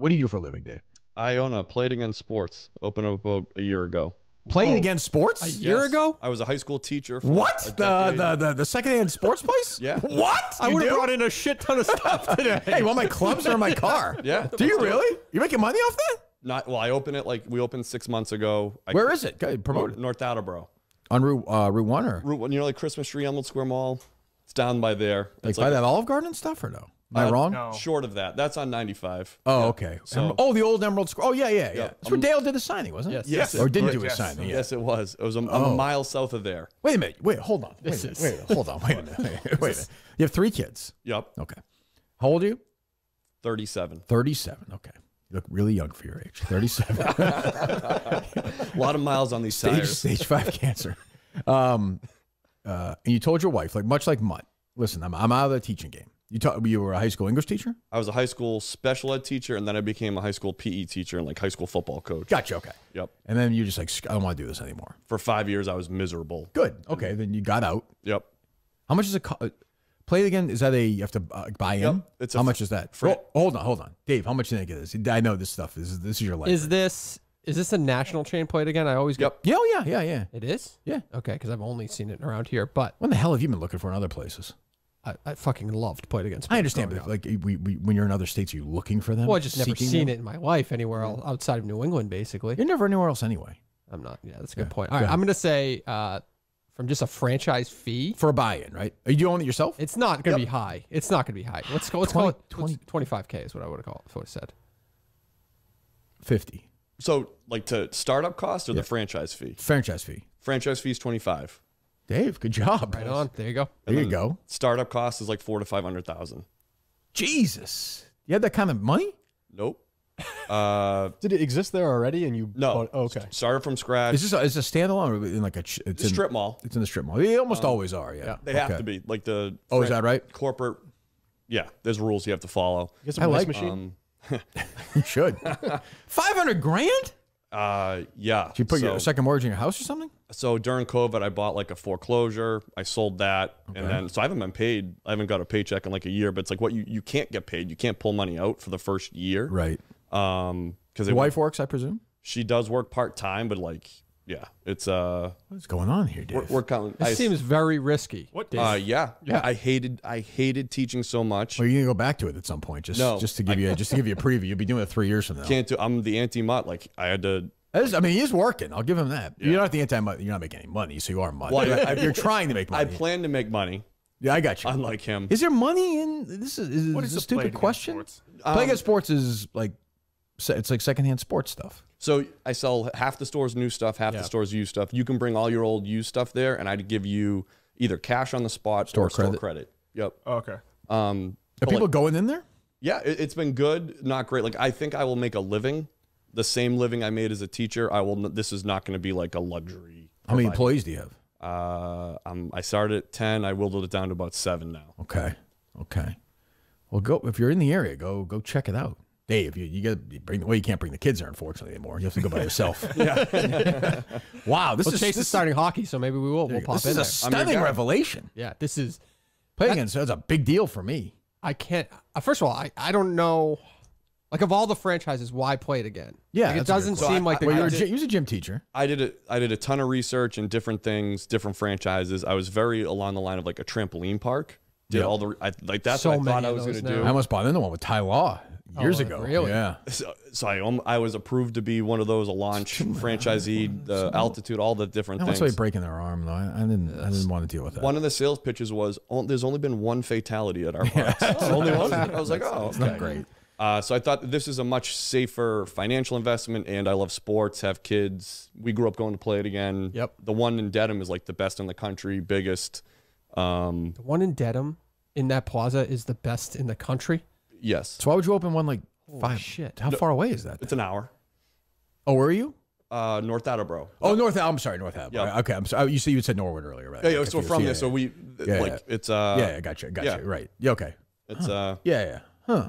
What do you do for a living, Dave? I own a Play It Again Sports. Opened up about a year ago. Playing against sports? A year Yes. ago? I was a high school teacher. For What? The, decade. the the the secondhand sports place? Yeah. What? I would have brought in a shit ton of stuff today. Hey, you want my clubs or my car? Yeah. Do you really? You making money off that? Not well. I opened it like we opened six months ago. I, Where is it? Go promote it. North Attleboro. On Route uh, Route One or Route one, you know, like Christmas tree, Emerald Square Mall. It's down by there. like It's by like that Olive Garden stuff or no? Am I Uh, wrong? no. short of that. That's on 95. Oh, okay. So- Emerald- oh, the old Emerald Square. Oh, yeah, yeah, yeah. Yeah. That's where Um, Dale did the signing, wasn't it? Yes. Yes. Or didn't do Yes. signing. Yeah. Yes, it was. It was a, I'm Oh. a mile south of there. Wait a minute. Wait, hold on. Wait, This minute. is- wait, hold on. Wait a minute. Wait, wait a minute. You have three kids. Yep. Okay. How old are you? 37. 37. Okay. You look really young for your age. 37. A lot of miles on these stage, tires. stage five cancer. Um, uh, and you told your wife, like much like Mutt, listen, I'm, I'm out of the teaching game. You taught, you were a high school English teacher? I was a high school special ed teacher, and then I became a high school PE teacher and like high school football coach. Gotcha. Okay. Yep. And then you just like, I don't want to do this anymore. For five years, I was miserable. Good. Okay. Then you got out. Yep. How much is it? Co- uh, play it again. Is that a you have to uh, buy in? Yep. It's how f- much is that? fr- Oh, hold on, hold on, Dave. How much did I get this? I know this stuff. This is this is your life. Is this is this a national chain plate again? I always get Yep. yeah, oh, yeah, yeah, yeah. it is. Yeah. Okay, because I've only seen it around here, but When the hell have you been looking for in other places? I, I fucking loved play it against. I understand, but like we, we, when you're in other states, are you looking for them? well, I just never seen them? it in my life anywhere else outside of New England, basically. You're never anywhere else anyway. I'm not. Yeah, that's a good Yeah, point. go All right, ahead. I'm gonna say uh, from just a franchise fee. For a buy-in, right? Are you doing it yourself? It's not gonna be high. It's not gonna be high. Let's go. Let's call it 25k is what I would have called. What I said. Fifty So, like to startup cost or the franchise fee? franchise fee. Franchise fee is 25. Dave, good job. Right on. There you go. There you go. Startup cost is like four to 500,000. Jesus, you had that kind of money? Nope. Uh, Did it exist there already? And you no. bought- oh, okay. Started from scratch. Is this a, is a standalone or in like a ch- it's The in, strip mall. It's in the strip mall. They almost always are. Yeah, They have to be like the. Oh, is that right? Corporate. Yeah, there's rules you have to follow. You get I like- machine. Um, You should. Five hundred grand? Uh, yeah. Did you put so, your second mortgage in your house or something? so during COVID, I bought like a foreclosure. I sold that, and then so I haven't been paid. I haven't got a paycheck in like a year. But it's like what you you can't get paid. You can't pull money out for the first year. Right. Um, because wife works, I presume. she does work part time, but like yeah, it's uh What's going on here, Dave? we're, we're counting. This I, seems very risky. What? uh, yeah, Yeah. I hated I hated teaching so much. Well, you're gonna go back to it at some point, just No, just to give you just to give you a preview. You'll be doing it three years from now. Can't do. I'm the anti mutt. Like I had to. That is- I mean, he's working. I'll give him that. You're not the anti. Mutt, you're not making any money, so you are money. Well, I- I- you're trying to make money. I plan to make money, yeah, I got you. unlike him. Is there money in this? Is, is, What is is a the Play It stupid Again question? Sports? Play against sports is like it's like secondhand sports stuff. So I sell half the store's new stuff, half Yeah. the store's used stuff. You can bring all your old used stuff there, and I'd give you either cash on the spot Store or store credit. credit. Yep. Oh, okay. Um, Are people like, going in there? yeah, it, it's been good, not great. Like I think I will make a living, the same living I made as a teacher. I will. This is not going to be like a luxury. How many employees do you have? Uh, um, I started at ten. I whittled it down to about seven now. Okay, okay. Well, go if you're in the area, go go check it out. Dave, you, you got to bring. Well, you can't bring the kids there, unfortunately, anymore. You have to go by yourself. yeah. wow, this Well, is Chase this is starting hockey, so maybe we will. We'll pop This in is a there. I'm stunning revelation. Yeah, this is. Play That- against that's a big deal for me. I can't. Uh, first of all, I, I don't know. Like of all the franchises, why play it again? Yeah, like, it that's a good doesn't question. seem like the Well, you're a, guys- gy- he was a gym teacher. I did a, I did a ton of research and different things, different franchises. I was very along the line of like a trampoline park. Did Yep. all the I, like that's So what I thought many I was going to now. do. I almost bought into one with Ty Law years Oh, ago. really? Yeah. So, so I, um, I was approved to be one of those, a launch franchisee, the altitude, all the different things. I want somebody breaking their arm though. I, I didn't. I didn't want to deal with that. One of the sales pitches was, oh, "There's only been one fatality at our parks." only one. I was like, "Oh, okay. not great. Uh, so I thought this is a much safer financial investment, and I love sports, have kids. We grew up going to play it again. Yep. The one in Dedham is like the best in the country, biggest. Um, The one in Dedham, in that plaza, is the best in the country. yes, So why would you open one like Holy five? shit. How far away is that? it's an hour. Oh, where are you? Uh, North Attleboro. Oh, North. I'm sorry, North Ave. Yeah. Okay, I'm sorry. You see, you said Norwood earlier, right? Yeah, yeah. I'm So from yeah, there, so we Yeah, like it's uh, yeah, yeah, gotcha, gotcha. yeah. Right. Yeah. Okay. it's uh, Yeah, yeah. Huh.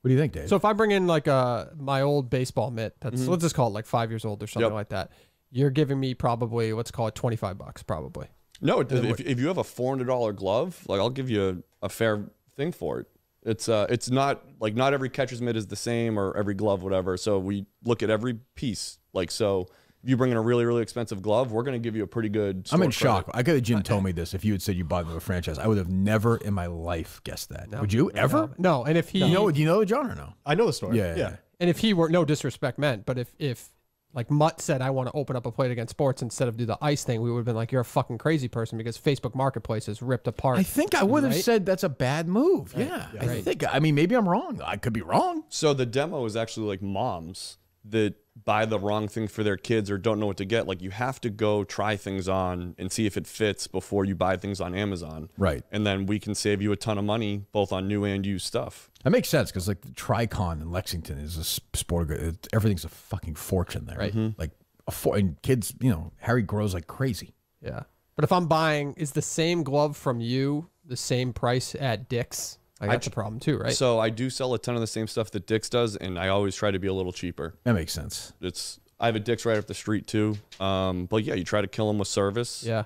What do you think, Dave? So if I bring in like a my old baseball mitt, that's let's just call it like five years old or something. Yep. like that. You're giving me probably let's call it twenty five bucks, probably. No. It, if, if you have a four hundred dollar glove, like I'll give you a, a fair thing for it. It's uh, it's not like not every catcher's mitt is the same or every glove, whatever. So we look at every piece. Like so, if you bring in a really really expensive glove, we're gonna give you a pretty good. I'm in store credit. shock. I could have Jim told me this if you had said you bought into a franchise. I would have never in my life guessed that. would you ever? No, and if he You know? Do you know John or no? I know the story. Yeah, yeah. and if he were no disrespect meant, but if if like Mutt said, I want to open up a plate against sports instead of do the ice thing, we would have been like, you're a fucking crazy person because Facebook Marketplace is ripped apart. I think I would have Right? said that's a bad move. Yeah, I Right. think. I mean, maybe I'm wrong. I could be wrong. So the demo is actually like moms that buy the wrong thing for their kids or don't know what to get. Like you have to go try things on and see if it fits before you buy things on Amazon. Right. And then we can save you a ton of money both on new and used stuff. That makes sense because like the Tricon in Lexington is a sport. it- Everything's a fucking fortune there. Right. Mm-hmm. Like a for and kids, you know, Harry grows like crazy. yeah. But if I'm buying, is the same glove from you the same price at Dick's? Like, that's a problem too, right? So I do sell a ton of the same stuff that Dick's does, and I always try to be a little cheaper. That makes sense. It's I have a Dick's right up the street too. Um, but yeah, you try to kill them with service. yeah.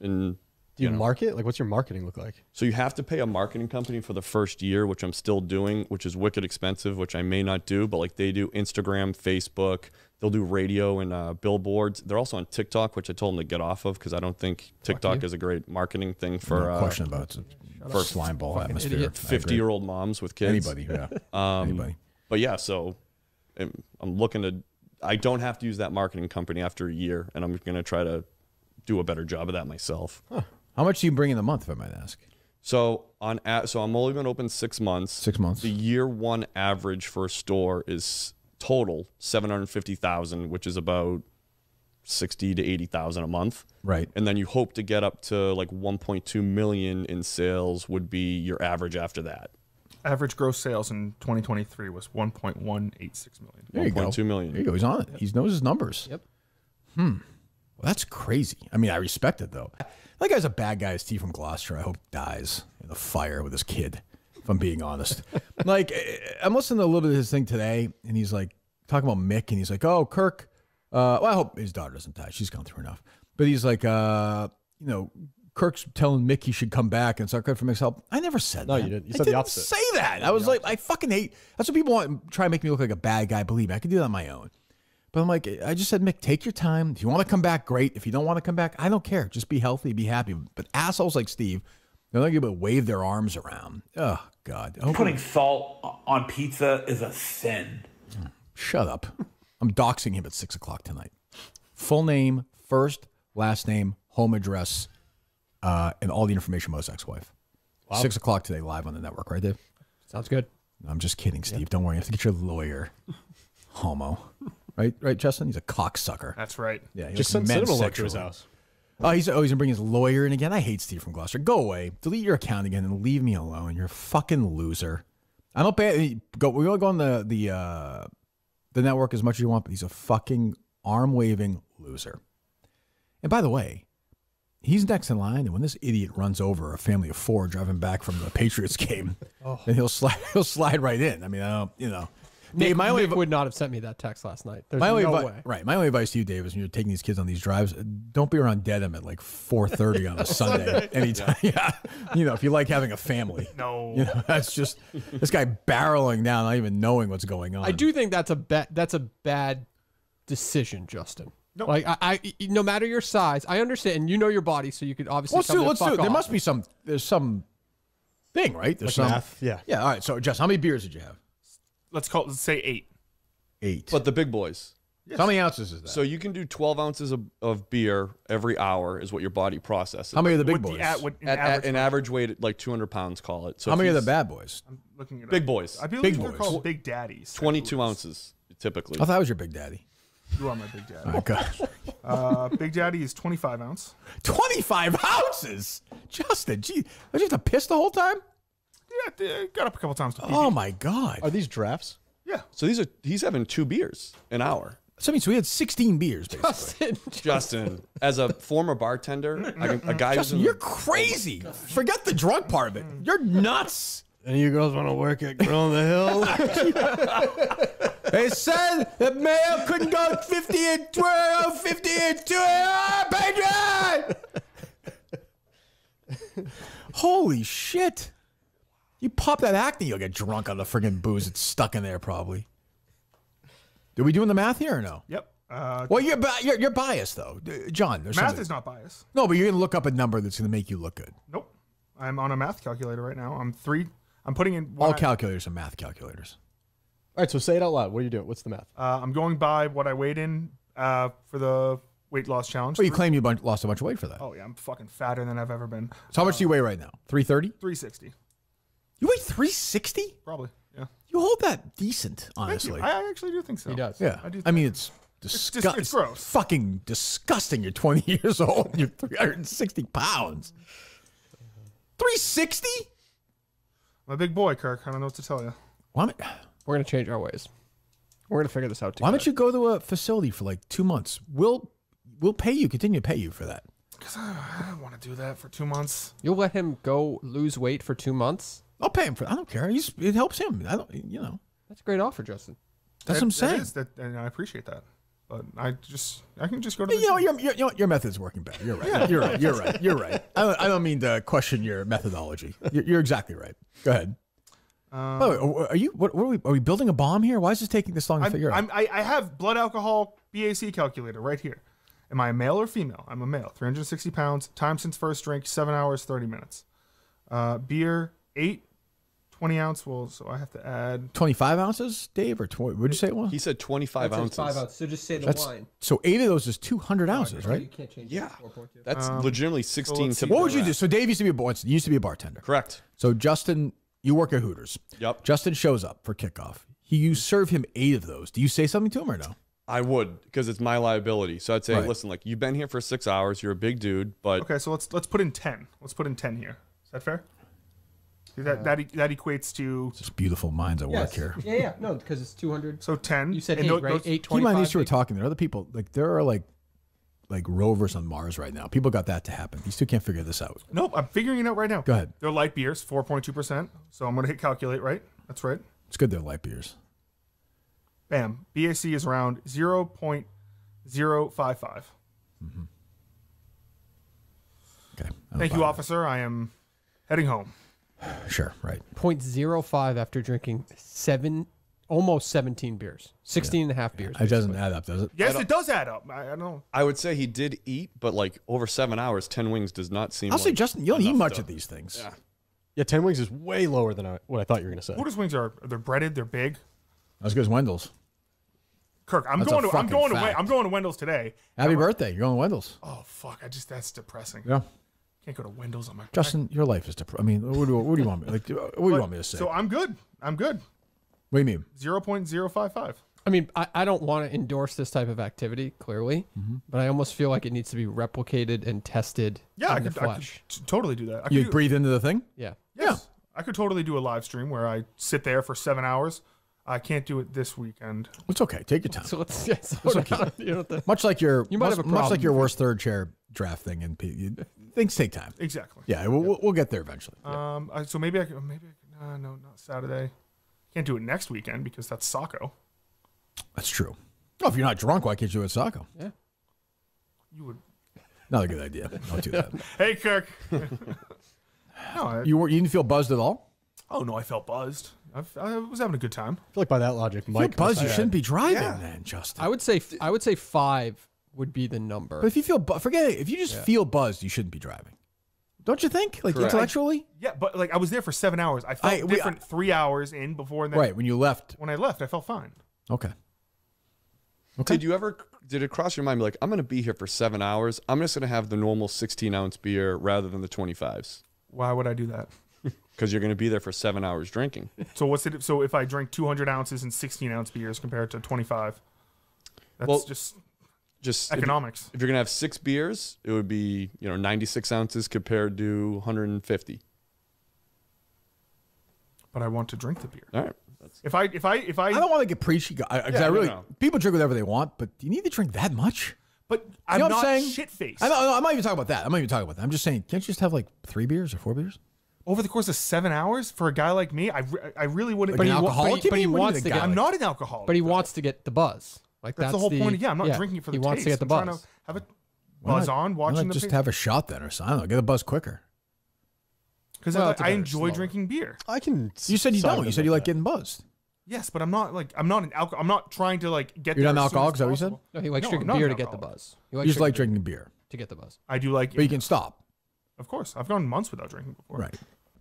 And Do you market? Like, what's your marketing look like? So you have to pay a marketing company for the first year, which I'm still doing, which is wicked expensive, which I may not do, but like they do Instagram, Facebook, they'll do radio and uh, billboards. They're also on TikTok, which I told them to get off of because I don't think TikTok is a great marketing thing for no uh, question about it. For slime ball atmosphere. idiot. I agree. 50 year old moms with kids. Anybody, yeah. Um, Anybody. But yeah, so I'm I'm looking to, I don't have to use that marketing company after a year, and I'm going to try to do a better job of that myself. How much do you bring in a month, if I might ask? So on a- so I'm only been open six months. Six months. The year one average for a store is total seven hundred fifty thousand, which is about sixty to eighty thousand a month. Right. And then you hope to get up to like one point two million in sales would be your average after that. Average gross sales in 2023 was 1.186 million. There you go. 1.2 million. There you go. He's on it. He knows his numbers. Yep. Hmm. Well, that's crazy. I mean, I respect it though. That guy's a bad guy. Steve from Gloucester. I hope dies in the fire with his kid. If I'm being honest, like I'm listening to a little bit of his thing today, and he's like talking about Mick, and he's like, "Oh, Kirk." Uh, well, I hope his daughter doesn't die. She's gone through enough. But he's like, uh, you know, Kirk's telling Mick he should come back and it's not good for Mick's help. I never said No, that. you didn't. You I said the didn't opposite. Say that. I was like, I fucking hate. That's what people want. Try to make me look like a bad guy. Believe me, I could do that on my own. But I'm like, I just said, Mick, take your time. If you want to come back, great. If you don't want to come back, I don't care. Just be healthy, be happy. But assholes like Steve, they're not able to wave their arms around. Oh God. Putting salt on pizza is a sin. Shut up. I'm doxing him at six o'clock tonight. Full name, first, last name, home address, uh, and all the information about his ex-wife. Six o'clock today, live on the network, right, Dave? Sounds good. I'm just kidding, Steve. Don't worry. You have to get your lawyer. Homo. Right, right, Justin? He's a cocksucker. That's right. Yeah, he Just likes send men cinema to his house. Oh, he's oh he's gonna bring his lawyer in again. I hate Steve from Gloucester. Go away. Delete your account again and leave me alone. You're a fucking loser. I don't pay. Go. We all go on the the uh, the network as much as you want, but he's a fucking arm waving loser. And by the way, he's next in line. And when this idiot runs over a family of four driving back from the Patriots game, oh. then he'll slide he'll slide right in. I mean, I don't, you know. Nick, Dave, my only Nick would not have sent me that text last night. There's my only no advi- way. right. My only advice to you, Dave, is when you're taking these kids on these drives, don't be around Dedham at like 4:30 on a Sunday. Anytime, yeah. You know, if you like having a family, No. you know, that's just this guy barreling down, not even knowing what's going on. I do think that's a bad that's a bad decision, Justin. Like I, I, no matter your size, I understand, and you know your body, so you could obviously. Let's do. me Let's do. it. There off. must be some. There's some thing, right? There's Like some math, yeah. Yeah. All right. So, Jess, how many beers did you have? Let's call let's say eight. Eight. But the big boys. So how many ounces is that? So you can do 12 ounces of, of beer every hour is what your body processes. how many are the big With boys? the at, with an at, average at an average weight, like 200 pounds, call it. So how if many are the he's bad boys? I'm looking at Big boys. I believe Big they're boys. called big daddies. 22 ounces, typically. I thought it was your big daddy. You are my big daddy. Oh God. Uh, big daddy is 25 ounce. 25 ounces, Justin. Gee, did you have to piss the whole time? Yeah, they got up a couple times to pee. Oh my God. Are these drafts? yeah. So these are he's having two beers an hour. So, I mean, so we had 16 beers, basically. Justin, Justin, as a former bartender, I a guy who's Justin, in you're the, crazy. Forget the drunk part of it. You're nuts. Any of you girls want to work at Grill on the Hill? They said that Mayo couldn't go 50 and 12, 50 and 2. Ah, Holy shit. You pop that acne, you'll get drunk on the friggin' booze that's stuck in there, probably. Are we doing the math here or no? Yep. Uh, Well, you're bi- you're, you're biased though, John. There's math something- is not biased. no, but you're gonna look up a number that's gonna make you look good. Nope. I'm on a math calculator right now. I'm three. I'm putting in. All what I- calculators are math calculators. All right, so say it out loud. What are you doing? What's the math? uh, I'm going by what I weighed in uh, for the weight loss challenge. Well, you claim you bun- lost a bunch of weight for that. Oh yeah, I'm fucking fatter than I've ever been. So how much do you weigh right now? Three thirty. 360, You weigh three sixty. probably. Yeah. You hold that decent, honestly. I I actually do think so. He does. yeah, I do I mean, it's disgusting. it's gross. Fucking disgusting. You're 20 years old. You're 360 pounds. 360? I'm a big boy, Kirk. I don't know what to tell you. Why, don't- We're gonna change our ways. We're gonna figure this out Together. why don't you go to a facility for like two months? We'll we'll pay you. Continue to pay you for that. Because I don't want to do that for two months. You'll let him go lose weight for two months? I'll pay him for. I don't care. He's, it helps him. I don't. You know. That's a great offer, Justin. That's That- what I'm saying. is- that- and I appreciate that. But I just, I can just go to the You know, gym. your, your, you know, your method's working better. You're right. You're right. You're right. You're right. I don't, I don't mean to question your methodology. You're, you're exactly right. Go ahead. Um, By the way, are you? What, what are we? Are we building a bomb here? Why is this taking this long to I'm, figure out? I'm, I, I have blood alcohol BAC calculator right here. Am I a male or female? I'm a male. 360 pounds. Time since first drink, 7 hours, 30 minutes. Uh, beer, 8, 20 ounce. Well, so I have to add. 25 ounces, Dave, or 20? What did you say it was? He said 25 ounces. So just say the That's so eight of those is 200 ounces, right? can't change Yeah. it. That's um, legitimately 16 let's What would you do? So Dave used to be a bar- used to be a bartender. Correct. So Justin, you work at Hooters. Yep. Justin shows up for kickoff. He, you mm-hmm. serve him eight of those. Do you say something to him or no? I would because it's my liability. So I'd say, Right. listen, like you've been here for six hours. You're a big dude, but Okay, so let's let's put in 10. Let's put in 10 here. Is that fair? See, that, that, e- that equates to. Just beautiful minds at work Yes. here. Yeah, yeah. No, because it's 200. So 10. You said and eight, tho- right? those- Eight Keep in mind, these two are talking. There are other people. Like there are like like rovers on Mars right now. People got that to happen. These two can't figure this out. Nope, I'm figuring it out right now. Go ahead. They're light beers, 4.2%. So I'm going to hit calculate, right? That's right. It's good they're light beers. Bam. BAC is around 0.055. Mm-hmm. Okay. I don't Thank you, buy officer. I am heading home. That. Sure. Right. 0.05 after drinking seven, almost 17 beers. 16 and a half beers. It doesn't basically. add up, does it? Yes, it does add up. I, I don't know. I would say he did eat, but like over seven hours, 10 wings does not seem I'll say, Justin, you don't eat enough much to- of these things. Yeah. Yeah, ten wings is way lower than I, what I thought you were gonna say. Hooters wings are they're breaded, they're big. As good as Wendell's. Kirk, I'm That's a going to I'm fucking going to Wen- fact. I'm going to Wendell's today. Happy birthday. You're going to Wendell's. Oh fuck, I just that's depressing. Yeah. Can't go to Wendell's on my Justin, your life is depressing. I mean, what do, what do you want me? Like, what do you want me to say? So I'm good. I'm good. what do you mean? 0.055. I mean, I, I don't want to endorse this type of activity, clearly, Mm-hmm. but I almost feel like it needs to be replicated and tested Yeah, I in could, the I could t- totally do that. I You could breathe into the thing? Yeah. yes, I could totally do a live stream where I sit there for seven hours. I can't do it this weekend. It's okay. Take your time. So let's yeah, slow down. You know, the, Much like your You might much, have a much like your worst third chair draft thing, and P- things take time. Exactly. Yeah, we'll, we'll, we'll get there eventually. Um. I, so maybe I could. Maybe I could, uh, no, not Saturday. Can't do it next weekend because that's Saco. That's true. Oh, if you're not drunk, why can't you do it at Saco? Yeah. You would. Not a good idea. Don't do that. Hey, Kirk. no. I, You were you didn't feel buzzed at all? oh no, I felt buzzed. I, I was having a good time. I feel like by that logic, If Mike. you're buzzed, you shouldn't be driving Yeah. then, Justin. I would say I would say five would be the number. but if you feel bu- forget it. If you just feel buzzed, you shouldn't be driving. Don't you think? Like Correct. intellectually, Yeah, but like I was there for seven hours. I felt I- we- different three hours in before. And then right? When you left, When I left, I felt fine. okay. Okay. Did you ever, did it cross your mind, like, I'm going to be here for seven hours. I'm just going to have the normal 16 ounce beer rather than the 25s Why would I do that? because you're going to be there for seven hours drinking. So what's it? So if I drink 200 ounces and 16 ounce beers compared to 25, that's Well, just Just economics. If you're gonna have six beers, it would be you know 96 ounces compared to 150. But I want to drink the beer. All right, that's If I if I if I, I don't want to get preachy. I, 'cause Yeah, I no, really no. people drink whatever they want, but do you need to drink that much? but I'm know what I'm not saying? shit faced. I know, I'm not even talking about that. I'm not even talking about that. I'm just saying, can't you just have like three beers or four beers? Over the course of seven hours for a guy like me, I, I really wouldn't. Like he an wa- alcoholic? but he- but he mean? What do you wants to get- I'm not an alcoholic. but he though. wants to get the buzz. Like That's, that's, the whole point. Of, yeah, I'm not yeah, drinking for the He wants to taste. get the I'm trying buzz. to have a Why buzz not- on, why watching not the. just pa- have a shot then, or something. I don't know, get a buzz quicker. because Well, I, it's a I enjoy slower. drinking beer. I can. You said you don't. You said you like that. getting buzzed. Yes, but I'm not like I'm not an alcohol. I'm not trying to like get. The buzz. You're there not an as soon alcoholic, as is that what you said? possible. No, he likes No, drinking not beer an to get the alcoholic. buzz. He You likes just like drinking drinking beer, to get the buzz. I do like. but you can stop. Of course, I've gone months without drinking before. Right.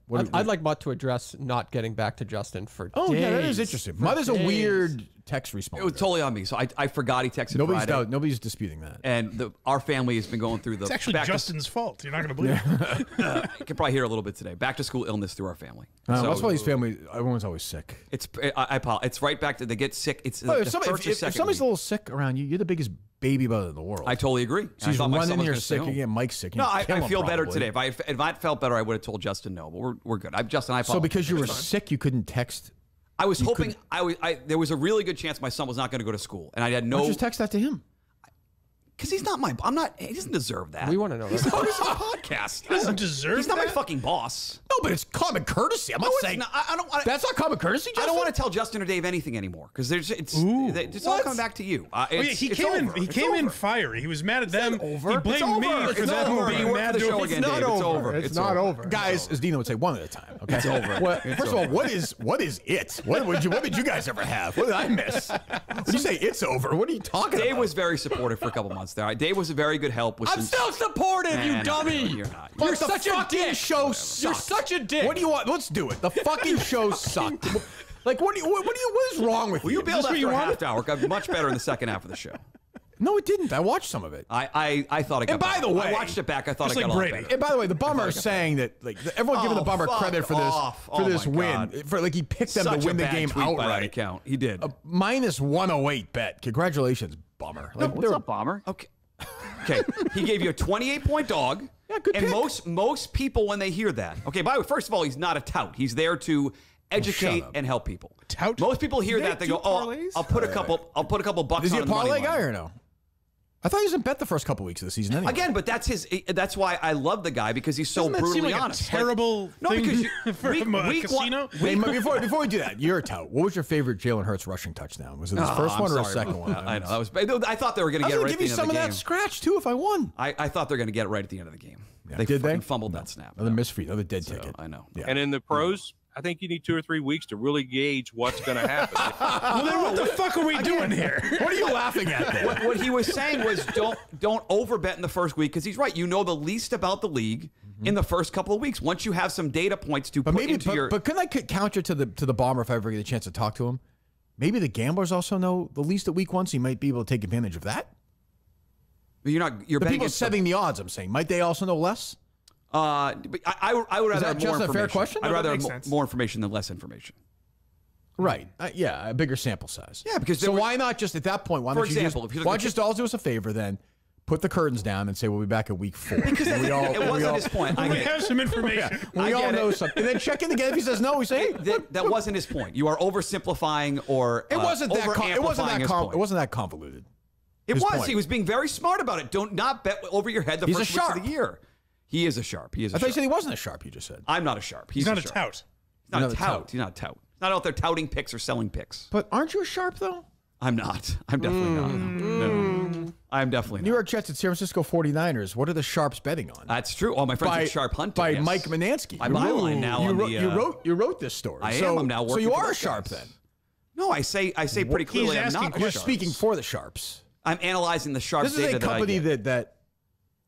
What- I'd, I'd like Mutt to address not getting back to Justin for Oh yeah, that is days. interesting. For Mother's a days. weird text response. It was totally on me. So I, I forgot he texted Nobody's Friday. doubt, nobody's disputing that. And the, our family has been going through the. It's actually back to- Justin's fault. You're not going to believe it. you can probably hear a little bit today. Back to school illness through our family. Uh, So that's why his family. Everyone's always sick. It's I, I apologize. It's right back to they get sick. It's Well, the if, somebody, first if, or if second somebody's a little sick around you, you're the biggest baby brother in the world. I totally agree. And So I he's running here sick again. Mike's sick. No, I, I feel better today. If I if I felt better, I would have told Justin no. But we're, we're good. I'm Justin, I apologize. So because you were sick, you couldn't text. I was hoping I was I, there was a really good chance my son was not going to go to school, and I had no just text that to him? Because he's not my I'm not he doesn't deserve that. We want to know. He's that. on his podcast. He doesn't deserve He's not my fucking boss. No, but it's common courtesy. I'm No, not saying not. I, I don't. I, that's not common courtesy. Justin? I don't want to tell Justin or Dave anything anymore because there's it's it's all What? coming back to you. Uh, Oh, yeah, he it's came in. He It's came in fiery. He was mad at them. over. He It's blamed over. me It's for them over. being mad. for the show doing- again, not It's over. over. It's It's not over. over. Guys, as Dino would say, one at a time. Okay, It's over. What, first of all, what is what is it? What would you what did you guys ever have? What did I miss? When you say it's over, what are you talking Dave was very supportive for a couple months there. Dave was a very good help. With I'm some, still supportive, Nah, you nah, dummy. no, you're not. You're such a dick. show You're such a dick. What do you want? Let's do it. The fucking show sucked. Like what do you what, do you what is wrong with Well, you? you this what after you a wanted? half hour. Got much better in the second half of the show. No, it didn't. I watched some of it. I I, I thought it got And by better. the way- I watched it back. I thought it got like a lot Brady. better. And by the way, the bummer is saying that like everyone giving Oh, the bummer credit for this off. for Oh this win God. for like he picked them Such to win the game tweet by that outright. account. He did. A minus 108 bet. Congratulations, bummer. Like, What's they're- up, bomber? Okay. Okay. he gave you a 28 point dog. Yeah, good And pick. most most people when they hear that. Okay, by the way, first of all, he's not a tout. He's there to oh, educate up. and help people. Tout? Most people hear they that they do go, "Oh, parlays? I'll put a uh, couple I'll put a couple bucks Is he on a the money parlay line." guy or no? I thought he was in bet the first couple weeks of the season anyway. Again, but that's his. That's why I love the guy because he's so Doesn't that seem brutally like a honest. Like- terrible no, because you, for week, a week one- casino? Hey, but before before we do that, you're a tout. What was your favorite Jalen Hurts rushing touchdown? Was it his Oh, first I'm one or his second about one? that. I know that was. I thought they were going to get it gonna give right at you the some end of of that scratch too if I won. I, I thought they were going to get it right at the end of the game. Yeah, they did they? fucking fumbled that snap. Another miss for you, another dead So, ticket. I know. Yeah. And in the pros, I think you need two or three weeks to really gauge what's going to happen. Well, then what the fuck are we doing here? What are you laughing at? Then? what, what he was saying was don't don't overbet in the first week because he's right. You know the least about the league in the first couple of weeks. Once you have some data points to But put maybe, into but, your. but couldn't I c- counter to the to the bomber if I ever get a chance to talk to him? Maybe the gamblers also know the least at week one, so you might be able to take advantage of that. you're not. You're The people against the- setting the odds, I'm saying, might they also know less? Uh, but I, I, would- I would rather have more just a fair information. question? I'd No, that rather have makes mo- sense. more information than less information. Right. Uh, yeah, a bigger sample size. Yeah, because so were- why not just at that point? Why For don't you example, just, if you look why at don't just all do us a favor then? Put the curtains down and say we'll be back at week four. Because we all, it we wasn't all, his point. I We get it. have some information. we all get know it. something. And then check in again if he says no. We say, hey, That, that wasn't his point. You are oversimplifying or it uh, wasn't that. Com- it wasn't over-amplifying that. his Com- point. it wasn't that convoluted. It his was. point. He was being very smart about it. Don't not bet over your head the He's a first weeks of sharp. the year. He is a sharp. He is. A I thought you said he wasn't a sharp. You just said. I'm not a sharp. He's, He's not a sharp. tout. He's not a not a tout. tout. He's not a tout. He's not out there touting picks or selling picks. But aren't you a sharp though? I'm not. I'm definitely not. No. I'm definitely not. New not. York Jets and San Francisco 49ers. What are the sharps betting on? That's true. All my friends by at Sharp Hunter. by yes. Mike Mutnansky. I'm byline now you on wrote, the. you uh, wrote you wrote this story. I am. So, I'm now so you are a sharp guys. then. No, I say I say pretty He's clearly. I'm not a You're sharp. speaking for the sharps. I'm analyzing the sharp This is data a company that I get. that, that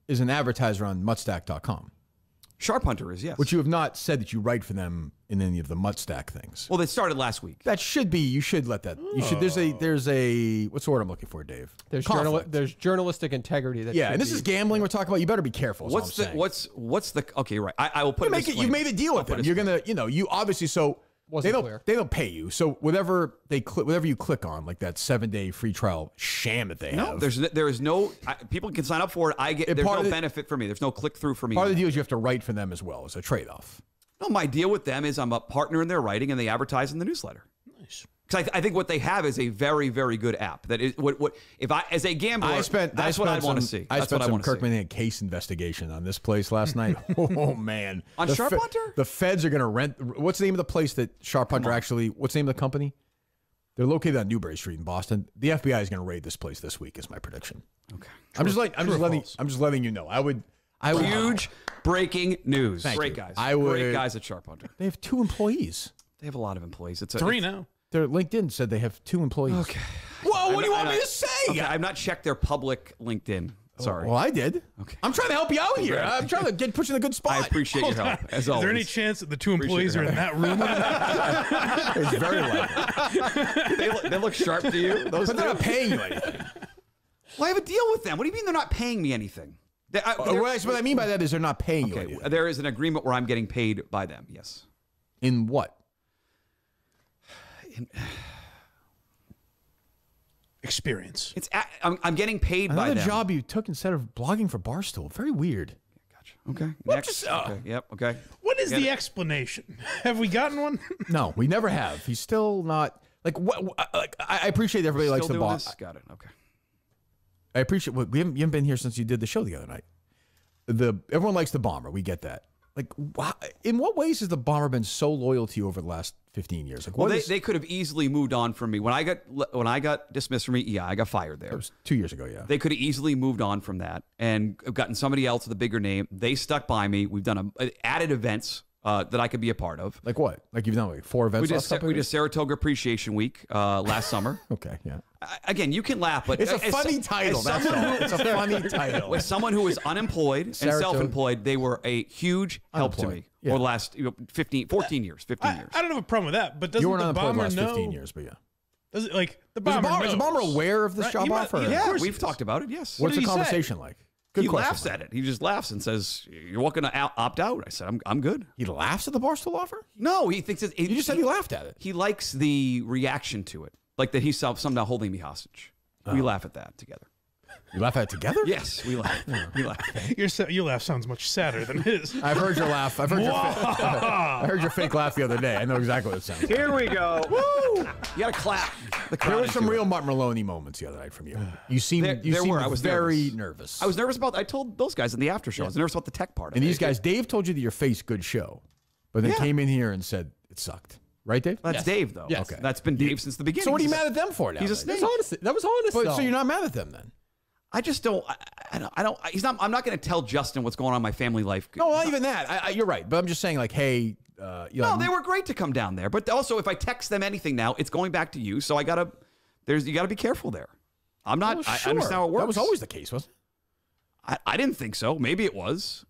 is an advertiser on Mudstack.com, Sharp Hunter is yes. which you have not said that you write for them in any of the Mudstack things. well, they started last week. That should be. You should let that. You should. There's a. Oh. There's a. What's the word I'm looking for, Dave? There's Conflict. journal, there's journalistic integrity that Yeah, should and this be- is gambling we're talking about. You better be careful. is all What's I'm the saying. what's what's the okay right? I, I will put you a make it. You disclaimer. made a deal with I'll them. You're gonna. You know. You obviously so. Wasn't they don't. clear. They don't pay you. So whatever they click, whatever you click on, like that seven day free trial sham that they No, have. there's there is no I, people can sign up for it. I get And there's no the- benefit for me. There's no click through for me. Part of the deal is you have to write for them as well as a trade off. No, my deal with them is I'm a partner in their writing and they advertise in the newsletter. Nice. Because I, I think what they have is a very, very good app. That is what what if I as a gambler, I spent. that's I what I want to some- see. I That's spent some want to see. Kirkman case investigation on this place last night. oh man! On The Sharp fe- Hunter? The feds are going to rent. What's the name of the place that Sharp Hunter actually? What's the name of the company? They're located on Newbury Street in Boston. The FBI is going to raid this place this week. Is my prediction. Okay. I'm just like I'm just letting false? I'm just letting you know. I would I would- Huge breaking news. Thank Great you. guys. I Great would- guys at Sharp Hunter. They have two employees. They have a lot of employees. It's a, Three it's- now. Their LinkedIn said they have two employees. Okay. Whoa, what do you want me to say? Okay, I've not checked their public LinkedIn. Sorry. Well, I did. Okay. I'm trying to help you out here. I'm trying to get put you in a good spot. I appreciate your help as always. Is always. there any chance that the two employees are in that room? It's very likely. they, look, they look sharp to you. Those But they're not paying you anything. Well, I have a deal with them. What do you mean they're not paying me anything? They- I- Uh, they're- what I- mean by that is they're not paying you okay, anything. there is an agreement where I'm getting paid by them. Yes. In what? Experience. It's a, I'm, I'm getting paid by Another them. job you took instead of blogging for Barstool. Very weird. Gotcha. Okay. Next. Uh, okay. Yep. Okay. What is Get the it. explanation? Have we gotten one? No, we never have. He's still not like what. what- uh, Like I I appreciate everybody likes the boss. this? Got it. Okay. I appreciate. Well, we haven't, you haven't been here since you did the show the other night. The everyone likes the bomber. We get that. Like, why, in what ways has the bomber been so loyal to you over the last fifteen years? Like, Well, they, is- they could have easily moved on from me when I got when I got dismissed from EI. I got fired there. that was two years ago. Yeah. They could have easily moved on from that and gotten somebody else with a bigger name. They stuck by me. We've done a, added events uh, that I could be a part of. like what? Like you've done like four events. We did, last we did? Saratoga Appreciation Week uh, last summer. Okay. Yeah. I- Again, you can laugh, but It's a as- funny as title. That's someone all. who- It's a funny title. As someone who was unemployed and self-employed, they were a huge help to me Unemployed. Yeah. over the last you know, 15, 14 years, 15 I, years. I don't have a problem with that, but doesn't You weren't the unemployed the bomber last know? fifteen years, but yeah. Does it like the Was the bomber? bomber, is the bomber aware of this right? job might- offer? yeah, of yeah, we've he talked about it. Yes. What's did the he say? conversation like? Good he question. laughs at it. He just laughs and says, "You're welcome to opt out." I said, "I'm, I'm good." He laughs at the Barstool offer. No, he thinks it, You just said he laughed at it. He likes the reaction to it, like that he's somehow holding me hostage. Oh. We laugh at that together. You laugh at it together. Yes, we laugh. Oh, we laugh. Your, sa- your laugh sounds much sadder than his. I've heard your laugh. I've heard your. Fa- I heard your fake laugh the other day. I know exactly what it sounds. like. Here we go. Woo! You got to clap. The There crowd were some into it. real Martin Maloney moments the other night from you. You seemed There, you there seemed were. I was very nervous. nervous. I was nervous about. I told those guys in the after show. I was nervous about the tech part. Of And it. these guys, Dave told you that your face good show, but then Yeah. came in here and said it sucked. Right, Dave? That's Dave, though. Yes. Okay. That's been Dave since the beginning. So what are you He's mad at them for now? He's a then? snake. That's honest. That was honest. But, though. so you're not mad at them then? I just don't. I, I don't. I don't. He's not. I'm not going to tell Justin what's going on in my family life. No, not even that. I, I, you're right. But I'm just saying, like, hey, uh, you No, they were great to come down there. But also, if I text them anything now, it's going back to you. So I gotta. There's you got to be careful there. I'm not. Well, I understand how it works. That was always the case, wasn't it? I, I didn't think so. Maybe it was.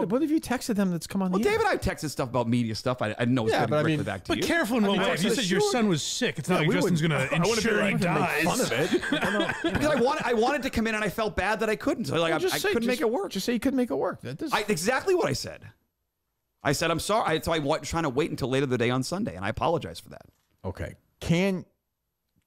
What, what have you texted them that's come on Well, the air? David, I texted stuff about media stuff. I, I didn't know it was Yeah, getting but I mean- back to But you. careful in what way. You the said your son was sick. It's not like Justin's going to I wouldn't be ensure he like, make fun of it. I because I wanted, I wanted to come in and I felt bad that I couldn't. So like, I, Just I say- couldn't just- make it work. Just say you couldn't make it work. That does- I, exactly what I said. I said I'm sorry. I, so I was trying to wait until later the day on Sunday, and I apologize for that. okay. Can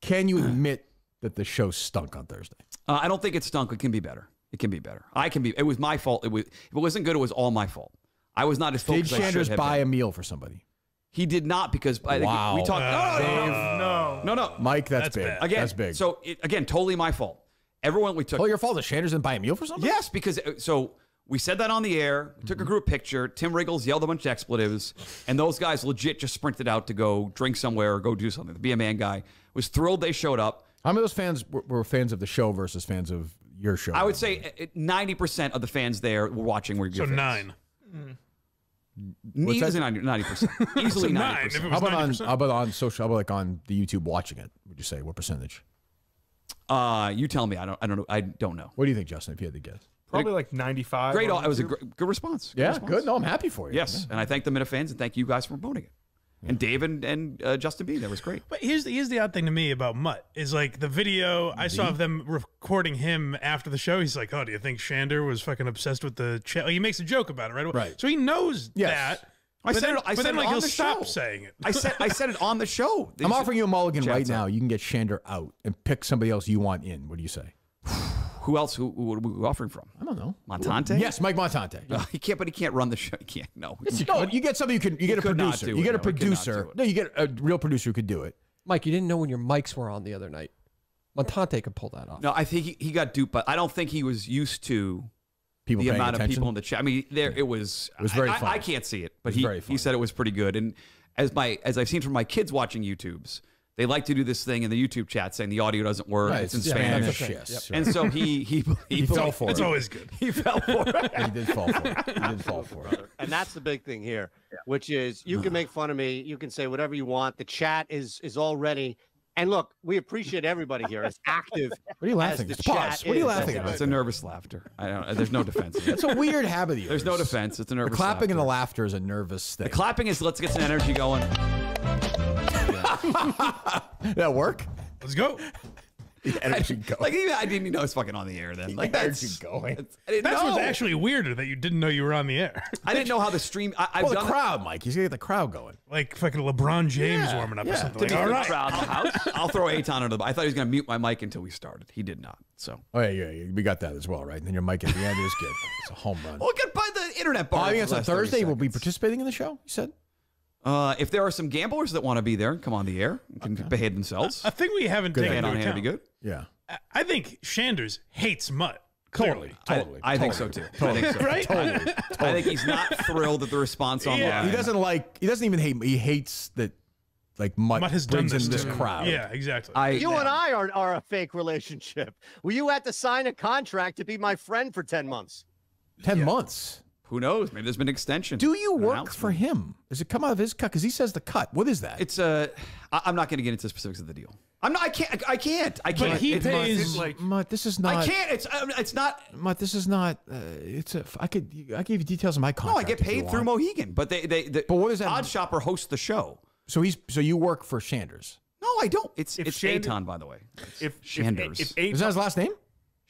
can you admit that the show stunk on Thursday? Uh, I don't think it stunk. It can be better. It can be better. I can be. It was my fault. It was. If it wasn't good, it was all my fault. I was not as Did focused. as I Sanders buy been. a meal for somebody? He did not because I think Wow. we talked. no, no, no, No. no, no, no. Mike, that's, That's big. bad. Again, that's big. So it, again, totally my fault. Everyone we took. oh, your fault. that Sanders didn't buy a meal for somebody? Yes, because uh, so we said that on the air. We took a group picture. Tim Riggles yelled a bunch of expletives, and those guys legit just sprinted out to go drink somewhere or go do something. The Be a Man guy was thrilled they showed up. How many of those fans were, were fans of the show versus fans of your show? I would say uh, ninety percent of the fans there were watching. Were So your fans. nine. Easily ninety percent. Easily So ninety nine. If percent. How about on 90%. how about on social? How about like on the YouTube watching it? Would you say what percentage? Uh, you tell me. I don't. I don't know. I don't know. What do you think, Justin? If you had to guess? Probably like 95. Great. on It was a YouTube. gr- good response. Good Yeah, response. good. No, I'm happy for you. Yes, and I thank the Minute fans and thank you guys for promoting it. And Dave and, and uh, Justin B. That was great. But here's the, here's the odd thing to me about Mutt is like the video I saw of them recording him after the show. He's like, "Oh, do you think Shander was fucking obsessed with the?" Ch-? He makes a joke about it, right? Right. So he knows Yes. that. I but said then, it- I but said then it like on he'll the stop show. saying it. I said I said it on the show. I'm offering you a mulligan right now. up. You can get Shander out and pick somebody else you want in. What do you say? Who else? Who, who are we offering from? I don't know. Montante? Yes, Mike Montante. Uh, he can't, but he can't run the show. He can't. No. Yes, you No, you get somebody you can. You get a producer. do You it. get a No, he producer. No, you get a real producer who could do it. Mike, you didn't know when your mics were on the other night. Montante could pull that off. No, I think he, he got duped, but I don't think he was used to People the amount attention. of people in the chat. I mean, there it was. It was very I, I, funny. I can't see it, but was he very he said it was pretty good. And as my as I've seen from my kids watching YouTubes, they like to do this thing in the YouTube chat saying the audio doesn't work. Right, it's in it's Spanish. Spanish, yes, And right. so he he he, He fell for it. It's always good. he fell for it. He did fall for it. He did fall for it. and that's the big thing here, which is you can make fun of me, you can say whatever you want. The chat is is all ready. And look, we appreciate everybody here as active. What are you laughing as at? the Pause. chat What are you is. laughing It's a nervous laughter. I don't. Uh, there's no defense. in it. It's a weird habit of yours. There's no defense. It's a The nervous. clapping and the laughter. laughter is a nervous thing. The clapping is let's get some energy going. that work? Let's go. The energy going. Like even I didn't even know it's fucking on the air then. Like that's energy going. it's- I didn't That's know. what's actually weirder that you didn't know you were on the air. I didn't know how the stream. I, I've well, the done it- crowd, Mike. He's gonna get the crowd going. like fucking LeBron James Yeah, warming up or something. To Like, be all crowd in the house. I'll throw Aton under the. I thought he was going to mute my mic until we started. He did not. So. Oh yeah, yeah, yeah. We got that as well, right? And then your mic at the end is good. It's a home run. Well, get by the internet Oh, bar. I for think it's on Thursday. We'll be participating in the show. You said. Uh, if there are some gamblers that want to be there come on the air and can behave themselves, A thing we haven't good taken hand into on hand account. would be good. Yeah. I- I think Shanders hates Mutt. Totally. I- Totally. I, think so too. I think so. Right? Totally. I think he's not thrilled at the response online. He doesn't like. He doesn't even hate. He hates that. Like Mutt, Mutt has done this in this to him. crowd. Yeah, exactly. I, You and I are, are a fake relationship. Well, you had to sign a contract to be my friend for 10 months. Ten months. Who knows? Maybe there's been an extension. Do you An work announcement. for him? Does it come out of his cut? Because he says the cut. What is that? It's a. I, I'm not going to get into the specifics of the deal. I'm not. I can't. I can't. I can't. But he It's- pays- like Mutt, this is not. I can't. It's. um, It's not. Mutt, this is not. Uh, it's a. I could. I gave you details of my contract. No. I get paid through. Mohegan, but they. They. The, But what is does that Odd mean? Shopper hosts the show. So he's. So you work for Shanders. No, I don't. It's If it's Shander- Aton, by the way. if Shanders. If, if, Is that his last name?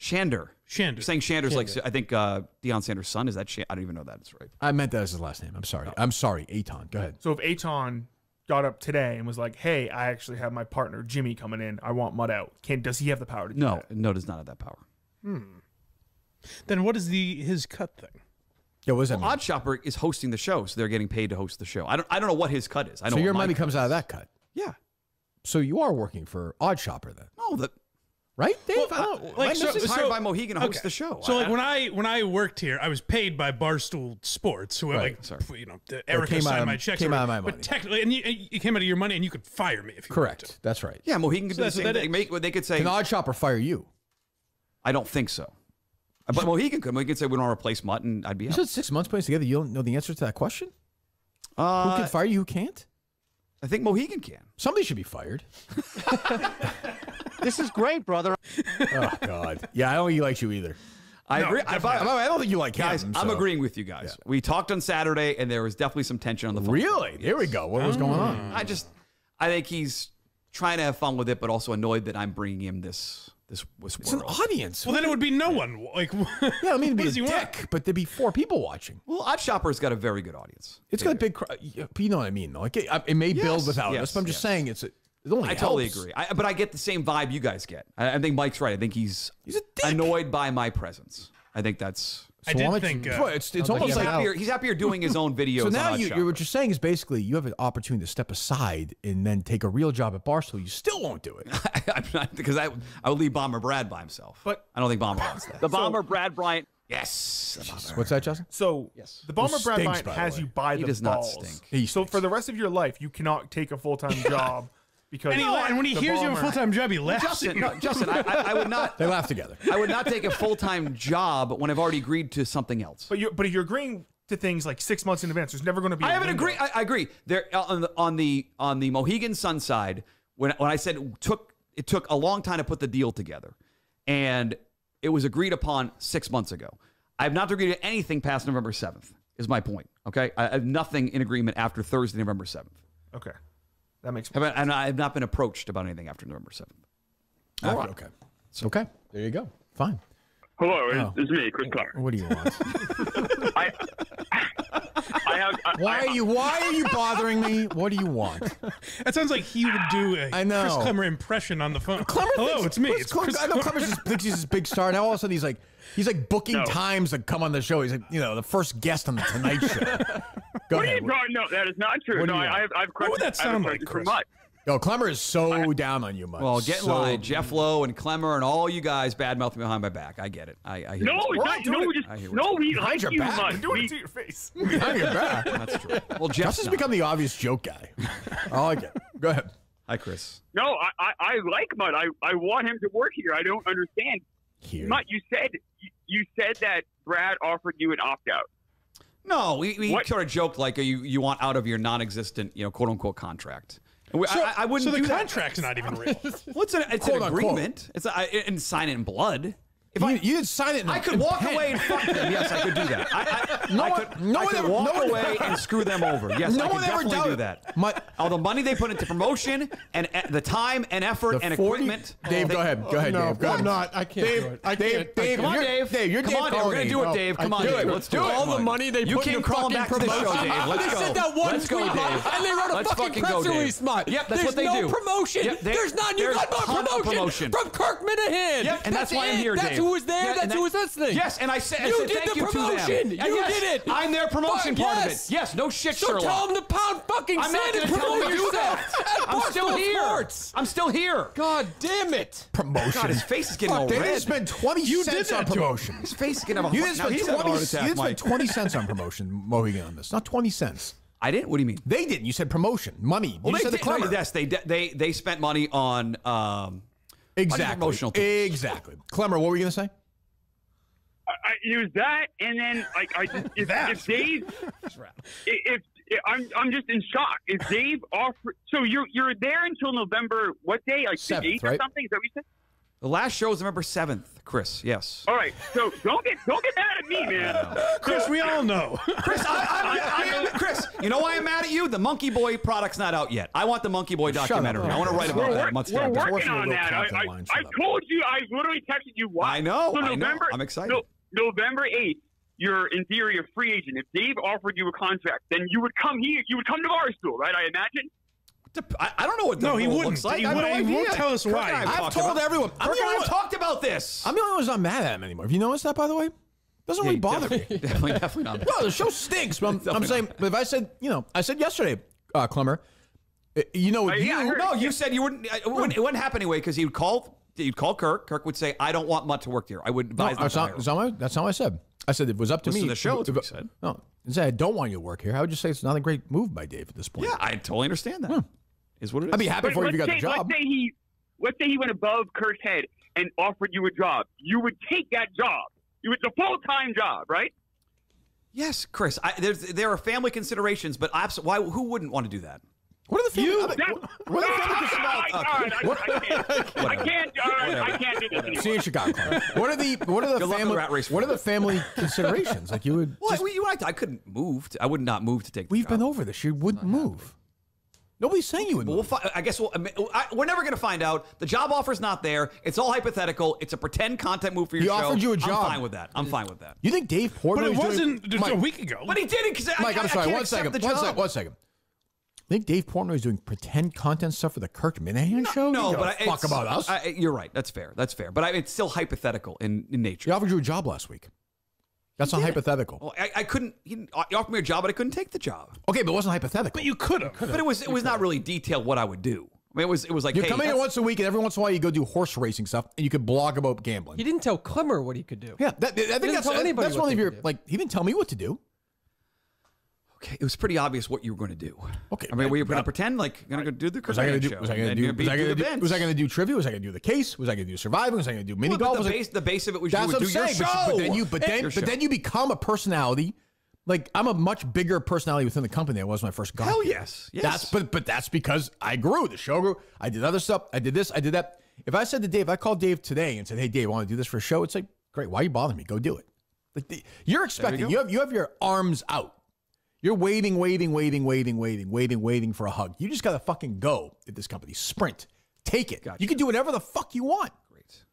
Shander. Shander. You're saying Shander's like I think uh, Deion Sanders' son. Is that? Shan- I don't even know that. It's right. I meant that as his last name. I'm sorry. I'm sorry. Aton. Go ahead. So if Aton got up today and was like, "Hey, I actually have my partner Jimmy coming in. I want Mud out." Can does he have the power to do No, that? no, does not have that power. Hmm. Then what is the his cut thing? Yeah, what does that mean? OddsShopper is hosting the show, so they're getting paid to host the show. I don't. I don't know what his cut is. I know So what your money cut comes out of that cut. Yeah. So you are working for OddsShopper then, No, the right, Dave? Well, I'm I like, so- missing He's so- hired by Mohegan to host okay. the show. So like I- when I when I worked here, I was paid by Barstool Sports, who Right. like Sorry. you know the- Erica out signed of- my checks. came out of my whatever. money. But technically, and you, you came out of your money, and you could fire me if you wanted Correct. to. That's right. yeah, Mohegan could So do the that's what same that thing. Make, they could say, Can OddsShopper fire you? I don't think so. But Mohegan could. Mohegan could say we don't replace Mutt, and I'd be You out. said six months putting together. You don't know the answer to that question. Who Uh, can fire you? Who can't? I think Mohegan can. Somebody should be fired. This is great, brother. oh God. Yeah, I don't think he likes you either. I No, agree. I, definitely. I don't think you like guys, him. I'm agreeing with you guys. We talked on Saturday, and there was definitely some tension on the phone. Really? There we go. What was going on? I just, I think he's trying to have fun with it, but also annoyed that I'm bringing him this this this It's an audience. Well, then it would be no one. Like, yeah, I mean, to what be a does he want? dick, but there'd be four people watching. Well, OddsShopper's got a very good audience. It's got a big. Cr- you know what I mean? though. Like it, it may build without yes, us, but I'm just yes. saying it's. It only I totally agree. I, but I get the same vibe you guys get. I, I think Mike's right. I think he's He's a dick. annoyed by my presence. I think that's. I So did why don't think, you- uh, Well, it's it's Sounds like almost He's like. happier. He's happier doing his own videos. So now Odd you, Shopper. what you're saying is basically you have an opportunity to step aside and then take a real job at Barstool. You still won't do it. Because I I would leave Bomber Brad by himself. But- I don't think Bomber wants that. The bomber, Brad Bryant. yes. What's that, Justin? So yes. the bomber Who Brad stinks, Bryant has way. you by He the does not stink. He so stinks. for the rest of your life, you cannot take a full time job because and, he, and when he the hears you have a bomber- full time job, he laughs. Justin, no, Justin, I, I, I would not. They laugh together. I would not take a full time job when I've already agreed to something else. But you but if you're agreeing to things like six months in advance, there's never going to be. I a haven't agreed. I, I agree. There on the on the on the Mohegan Sun side, when when I said it took it took a long time to put the deal together, and it was agreed upon six months ago. I have not agreed to anything past November seventh. Is my point. Okay, I have nothing in agreement after Thursday, November seventh. Okay, that makes. sense. I- And I have not been approached about anything after November seventh. Ah, Okay. Okay. There you go. Fine. Hello, Oh. it's, it's me, Chris Clark. What do you want? I, I have. I, Why are you? Why are you bothering me? What do you want? That sounds like he would do a I know. Chris Clemmer impression on the phone. Clemmer Hello, thinks- it's me. Chris It's Clemmer- Chris I know Clemmer. Clemmer just thinks he's this big star. Now all of a sudden he's like, he's like booking No. times to come on the show. He's like, you know, the first guest on the Tonight Show. Go what are you talking? No, that is not true. What No, I, want? I have. I have What would that questions- I have sound like, question for Chris? Mutt. Yo, Clemmer is so down on you, Mike. Well, get in so line. Jeff Lowe and Clemmer and all you guys bad mouthing behind my back. I get it. I, I hear No, what's it's not. doing No, it. just I hear no. what's We Behind like your you, back. Mutt. I'm doing We- it to your face. behind your back. That's true. Well, Jeff's Justin's not. become the obvious joke guy. Oh, I like it. Go ahead. Hi, Chris. No, I, I, I like Mutt. I, I want him to work here. I don't understand. Here. Mutt, you said you- you said that Brad offered you an opt out. No, we, we sort of joked like you you want out of your non-existent, you know, quote unquote contract. We, So, I, I wouldn't so the do that. contract's not even real. What's an, it's Quote, an unquote. agreement. It's a, I, and sign it in blood. If you, I, you didn't sign it. In I could walk away and fuck them. Yes, I could do that. I, I, No I one- could, no I one could ever- walk no one- away and screw them over. Yes, No I could one ever definitely doubted- do that. My- All the money they put into promotion and uh, the time and effort The and 40 equipment. Dave, they- go ahead. Go ahead, no, Dave. Go I'm not. I can't Dave, do it. I Dave, can't. Dave, Come on, you're, Dave. Dave, you're Come Dave on, Dave. We're gonna do it, Dave. Come on, Dave. Let's do Do it. it. All the money they You put came in crawling fucking back to the show, promotion. Dave. Let's they go. said that one tweet, and they wrote a fucking fucking press release, Mutt. Yep, that's what they no do. promotion. Yep, they- There's none. You there's got no promotion, promotion. from Kirk Minihane. Yep, and that's, why I'm here, Dave. Who was there. Yeah, that's and who was listening. Yes, and I said, I You said did thank the you to them. promotion. You yes, did it. I'm their promotion Fuck, part yes. of it. Yes, no shit, So Sherlock. tell him to pound fucking I'm sand and tell him promote to do yourself. that. I'm still here. Sports. I'm still here. God damn it. Promotion. God, his face is getting Fuck, all red. didn't spend 20 You cents on that to him. promotion. His face is getting a You didn't spend 20, having you didn't spend 20 cents on promotion, Mohegan, on this. Not 20 cents. I didn't. What do you mean? They didn't. You said promotion, money. Well, you they said the did, no, yes, they they they spent money on um Exactly. promotional tools. Exactly. Clemmer, what were you going to say? I, I, it was that, and then like I just if, if Dave, if, if I'm I'm just in shock. If Dave offered, so you're you're there until November what day? Like Seventh, eighth or right? something? Is that what you said? The last show is November seventh, Chris. Yes. All right, so don't get don't get mad at me, man. Chris, we all know. Chris, I, I, I, am Chris. You know why I'm mad at you? The Monkey Boy product's not out yet. I want the Monkey Boy Shut documentary. I want to write about We're, that. work- Months we're down the road. working on that. I, I, I told you. I literally texted you. Why? I know, So I know. November, I'm excited. No, November eighth. You're in theory a free agent. If Dave offered you a contract, then you would come here. You would come to Barstool, right? I imagine. I, I don't know what the No, he rule wouldn't. looks like. He I have no wouldn't- he won't tell us Kirk why. I have I've told about- everyone. I'm Kirk the and I only have one- talked about this. I'm the only one who's not mad at him anymore. Have you noticed that, by the way? Doesn't really bother me. Definitely, definitely not. No, the show stinks. But I'm, I'm saying, but if I said, you know, I said yesterday, uh, Clemmer, uh, you know, you, no, you said you wouldn't. It wouldn't, it wouldn't happen anyway because he'd call. You'd call Kirk. Kirk would say, "I don't want Mutt to work here. I would No, advise that's not not, that's, not him." that's not what I said. I said it was up to Listen me. to the show, if- that's what if- said. No, I said I don't want you to work here. I would just say it's not a great move by Dave at this point. Yeah, I totally understand that. Is what it is. I'd be happy But for you if you got let's the job. Let's say he, let's say he went above Kirk's head and offered you a job. You would take that job. You it's a full time job, right? Yes, Chris. I, there's there are family considerations, but abs- why? Who wouldn't want to do that? What are the family? You, that, what are the family all right, all right, I, I can't. I can't. I can't do this anymore. See you in Chicago. Clemmer. What are the what are the luck with family the rat race what are the family considerations? Like you would. Well, just- I, you, I, I couldn't move. To, I would not move to take. The we've job. been over this. You wouldn't move. Nobody's saying you would We'll fi- I guess we'll, I, we're never going to find out. The job offer's not there. It's all hypothetical. It's a pretend content move for your He show. offered you a I'm fine with that. I'm fine with that. You think Dave Portnoy? But it doing- wasn't just Mike, a week ago. But he didn't because I, Mike, I, I'm I sorry. can't One accept second. the One job. second. One second. Think Dave Portnoy is doing pretend content stuff for the Kirk Minihane show? No, You but give fuck it's- about us. I, you're right. That's fair. That's fair. But I, it's still hypothetical in, in nature. he offered you a job last week. That's not hypothetical. Well, I, I couldn't. He, offered me a job, but I couldn't take the job. Okay, but it wasn't hypothetical. But you could have. But it was it was not really detailed what I would do. I mean, it was it was like You hey, come in here that's- once a week, and every once in a while you go do horse racing stuff, and you could blog about gambling. He didn't tell Clemmer what he could do. Yeah, that, I think didn't that's, tell anybody that's what one of your could do. like. He didn't tell me what to do. Okay, it was pretty obvious what you were going to do. Okay, I mean, were you going to pretend like going to do the Was I going to do? show? Was I going to do? Was I going to do? Was I going to do trivia? Was I going to do the case? Was I going to do surviving? Was I going to do mini Well, golf? the Was I- base- the base of it was you would what I'm your saying. But, but then show. you, but then, but show. then you become a personality. Like I'm a much bigger personality within the company than I was when I first got Hell here. yes, yes. That's but but that's because I grew. The show grew. I did other stuff. I did this. I did that. If I said to Dave, I called Dave today and said, "Hey, Dave, I want to do this for a show." It's like, great. Why are you bothering me? Go do it. Like the, you're expecting. go. You, have you have your arms out. You're waiting, waiting, waiting, waiting, waiting, waiting, waiting for a hug. You just gotta fucking go at this company. Sprint. Take it. You can do whatever the fuck you want. Great.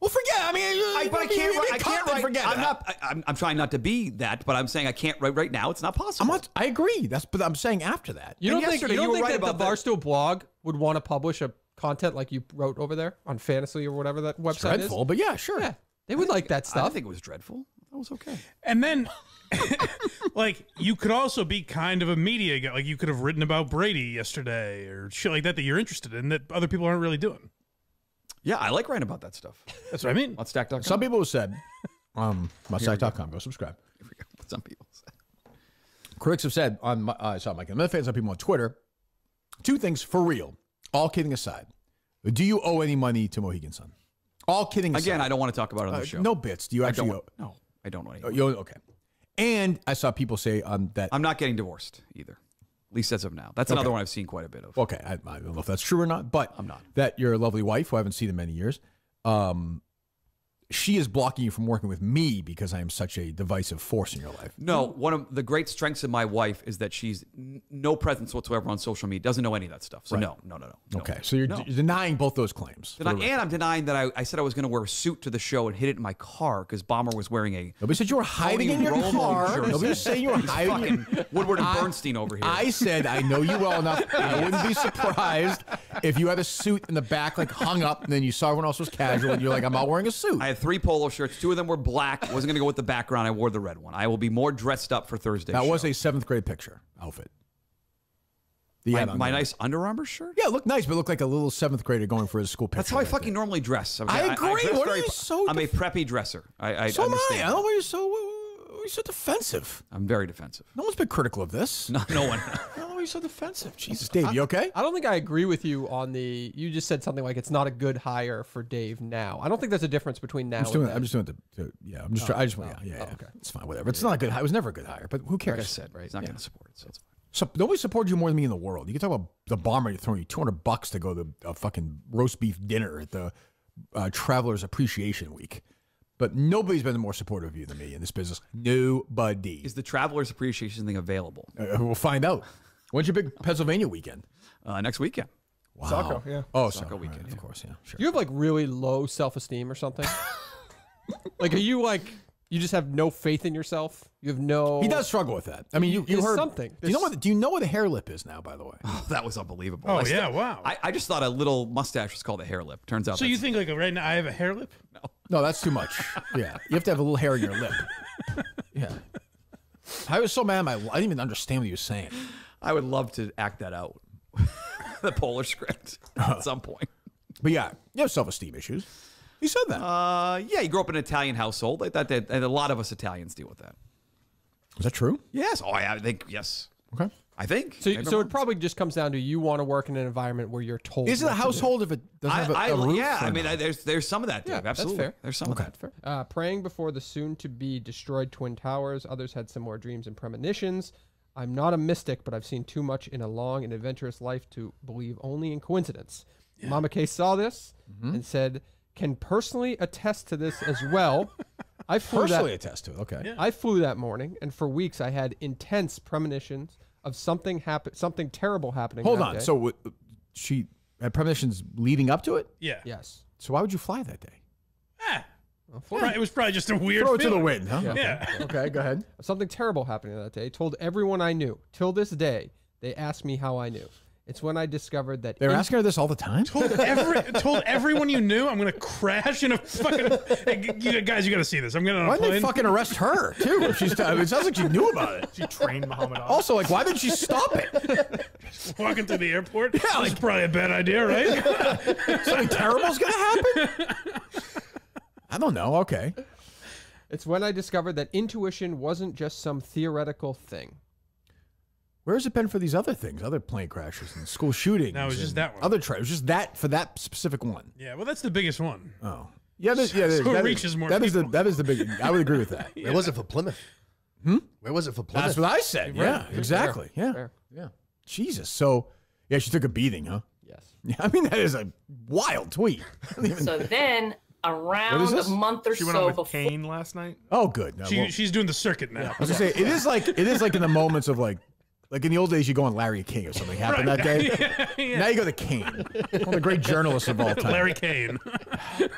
Well, forget. I mean, I, but I can't. you write- I can't write. Forget I'm that. not. I, I'm, I'm trying not to be that, but I'm saying I can't write right now. It's not possible. I'm not. I agree. That's. But I'm saying after that. You And don't think you you don't were think right that the about that. Barstool blog would want to publish a content like you wrote over there on Fantasy or whatever that website dreadful, but yeah, sure. Yeah, they would like that stuff. didn't think it was dreadful. That was okay. And then, like, you could also be kind of a media guy. Like, you could have written about Brady yesterday or shit like that that you're interested in that other people aren't really doing. Yeah, I like writing about that stuff. That's what I mean. On Stack.com. Some people have said, um, Mustang.com, go subscribe. Go. Some people. Say. Critics have said on, my- uh, I saw Mike and Myth fans, some people on Twitter, two things for real. All kidding aside, do you owe any money to Mohegan Sun? All kidding aside. Again, I don't want to talk about it on the Uh, show. No bits. Do you I actually owe? no, I don't know Oh, anything. you owe- okay. And I saw people say um, that. I'm not getting divorced either. At least as of now. That's Okay. another one I've seen quite a bit of. Okay, I, I don't know if that's true or not, but I'm not. That your lovely wife, who I haven't seen in many years, um, she is blocking you from working with me because I am such a divisive force in your life. No, one of the great strengths of my wife is that she's n- no presence whatsoever on social media. Doesn't know any of that stuff. So Right. no, no, no, no. no. Okay, so you're, No. you're denying both those claims. Deni- and I'm denying that I, I said I was going to wear a suit to the show and hid it in my car because Bomber was wearing a. Nobody said you were hiding in your car. Nobody saying you were hiding. fucking Woodward and I- Bernstein over here. I said I know you well enough. I wouldn't be surprised if you had a suit in the back, like hung up, and then you saw everyone else was casual, and you're like, I'm not wearing a suit. I had three polo shirts. Two of them were black. Wasn't going to go with the background. I wore the red one. I will be more dressed up for Thursday. that was a seventh grade picture outfit. you my, my nice Under Armour shirt. Yeah, it looked nice, but it looked like a little seventh grader going for his school picture. That's how I right fucking normally dress. Okay? I agree. dress What are you so I'm a preppy dresser. I, I there. So am I. I don't know why you're so, why you're so defensive. I'm very defensive. No one's been critical of this. No, no one. I don't know why you're so defensive. Jesus, Dave, you okay? I don't think I agree with you on the. You just said something like it's not a good hire for Dave now. I don't think there's a difference between now. I'm just and doing. then. I'm just doing it. To, to, yeah, I'm just. try- I just. yeah, yeah, yeah. It's fine. Whatever. It's not a good. It was never a good hire, but who cares? Like I said, right? He's not going to support it. So it's fine. So nobody supported you more than me in the world. You can talk about the bomber throwing you 200 bucks to go to a fucking roast beef dinner at the uh, Travelers Appreciation Week, but nobody's been more supportive of you than me in this business. Nobody. Is the Travelers Appreciation thing available Uh, we'll find out. When's your big Pennsylvania weekend? uh, next weekend? Wow. Saco, yeah. Oh, Saco Saco weekend, right, of course, yeah, sure. Do you have like really low self esteem or something? like, are you like you just have no faith in yourself? You have no. He does struggle with that. I mean, you, you heard something. Do you know what? Do you know what a hair lip is now? By the way, Oh, that was unbelievable. Oh I still- yeah, wow. I, I just thought a little mustache was called a hair lip. Turns out. so you think like right now I have a hair lip? no, no, that's too much. Yeah, you have to have a little hair in your lip. Yeah. I was so mad. at My, I didn't even understand what he was saying. I would love to act that out. the polar script at some point. But yeah, you have self esteem issues. He said that. Uh, yeah, you grew up in an Italian household. I thought that and a lot of us Italians deal with that. Is that true? Yes. Oh, I, I think yes. Okay. I think. So, Maybe so I'm it probably just comes down to you want to work in an environment where you're told. Is it a what to do. household if it doesn't I, have a, I- a roof? yeah, or I mean. I, there's there's some of that, Dave. Yeah, that's Absolutely. fair. There's some Okay. of that. Uh, praying before the soon to be destroyed Twin Towers. Others had similar dreams and premonitions. I'm not a mystic, but I've seen too much in a long and adventurous life to believe only in coincidence. Mama K saw this Mm-hmm. and said, "Can personally attest to this as well." I flew personally that. attest to it. Okay. I flew that morning, and for weeks I had intense premonitions of something happen, something terrible happening. Hold that on. day. So what- she had premonitions leading up to it. Yeah. yes, So why would you fly that day? Ah, Well, flew. Right, it was probably just a weird. Throw it to the wind, huh? Yeah. Okay, go ahead. something terrible happening that day. Told everyone I knew. Till this day, they ask me how I knew. It's when I discovered that They're in- asking her this all the time. Told every told everyone you knew I'm gonna crash in a fucking. Hey, you, guys, you gotta see this. I'm gonna. Why didn't they fucking arrest her too? If she's, I mean, it sounds like she knew about it. She trained Muhammad Ali. Also, like, why didn't she stop it? walking through the airport? Yeah, That's like- probably a bad idea, right? Something terrible's gonna happen. I don't know. Okay. It's when I discovered that intuition wasn't just some theoretical thing. Where has it been for these other things, other plane crashes and school shootings? No, it was just that one. Other tra- it was just that for that specific one. yeah, well, that's the biggest one. Oh, yeah, there's- yeah. So it that is- reaches more That is the that is the big. I would agree with that. Where was it for Plymouth? Hmm? Where was it for Plymouth? That's what I said. Yeah, Fair. exactly. Yeah, Fair. yeah. Jesus. So, yeah, she took a beating, huh? Yes. Yeah, I mean that is a wild tweet. Even- So then, around a month or She went so with before, Kane last night. oh, good. No, She, well, she's doing the circuit now. I was gonna say it is like it is like in the moments of like like in the old days you go on Larry King or something happened that day. Now you go to Kane, one of the great journalists of all time. Larry Kane.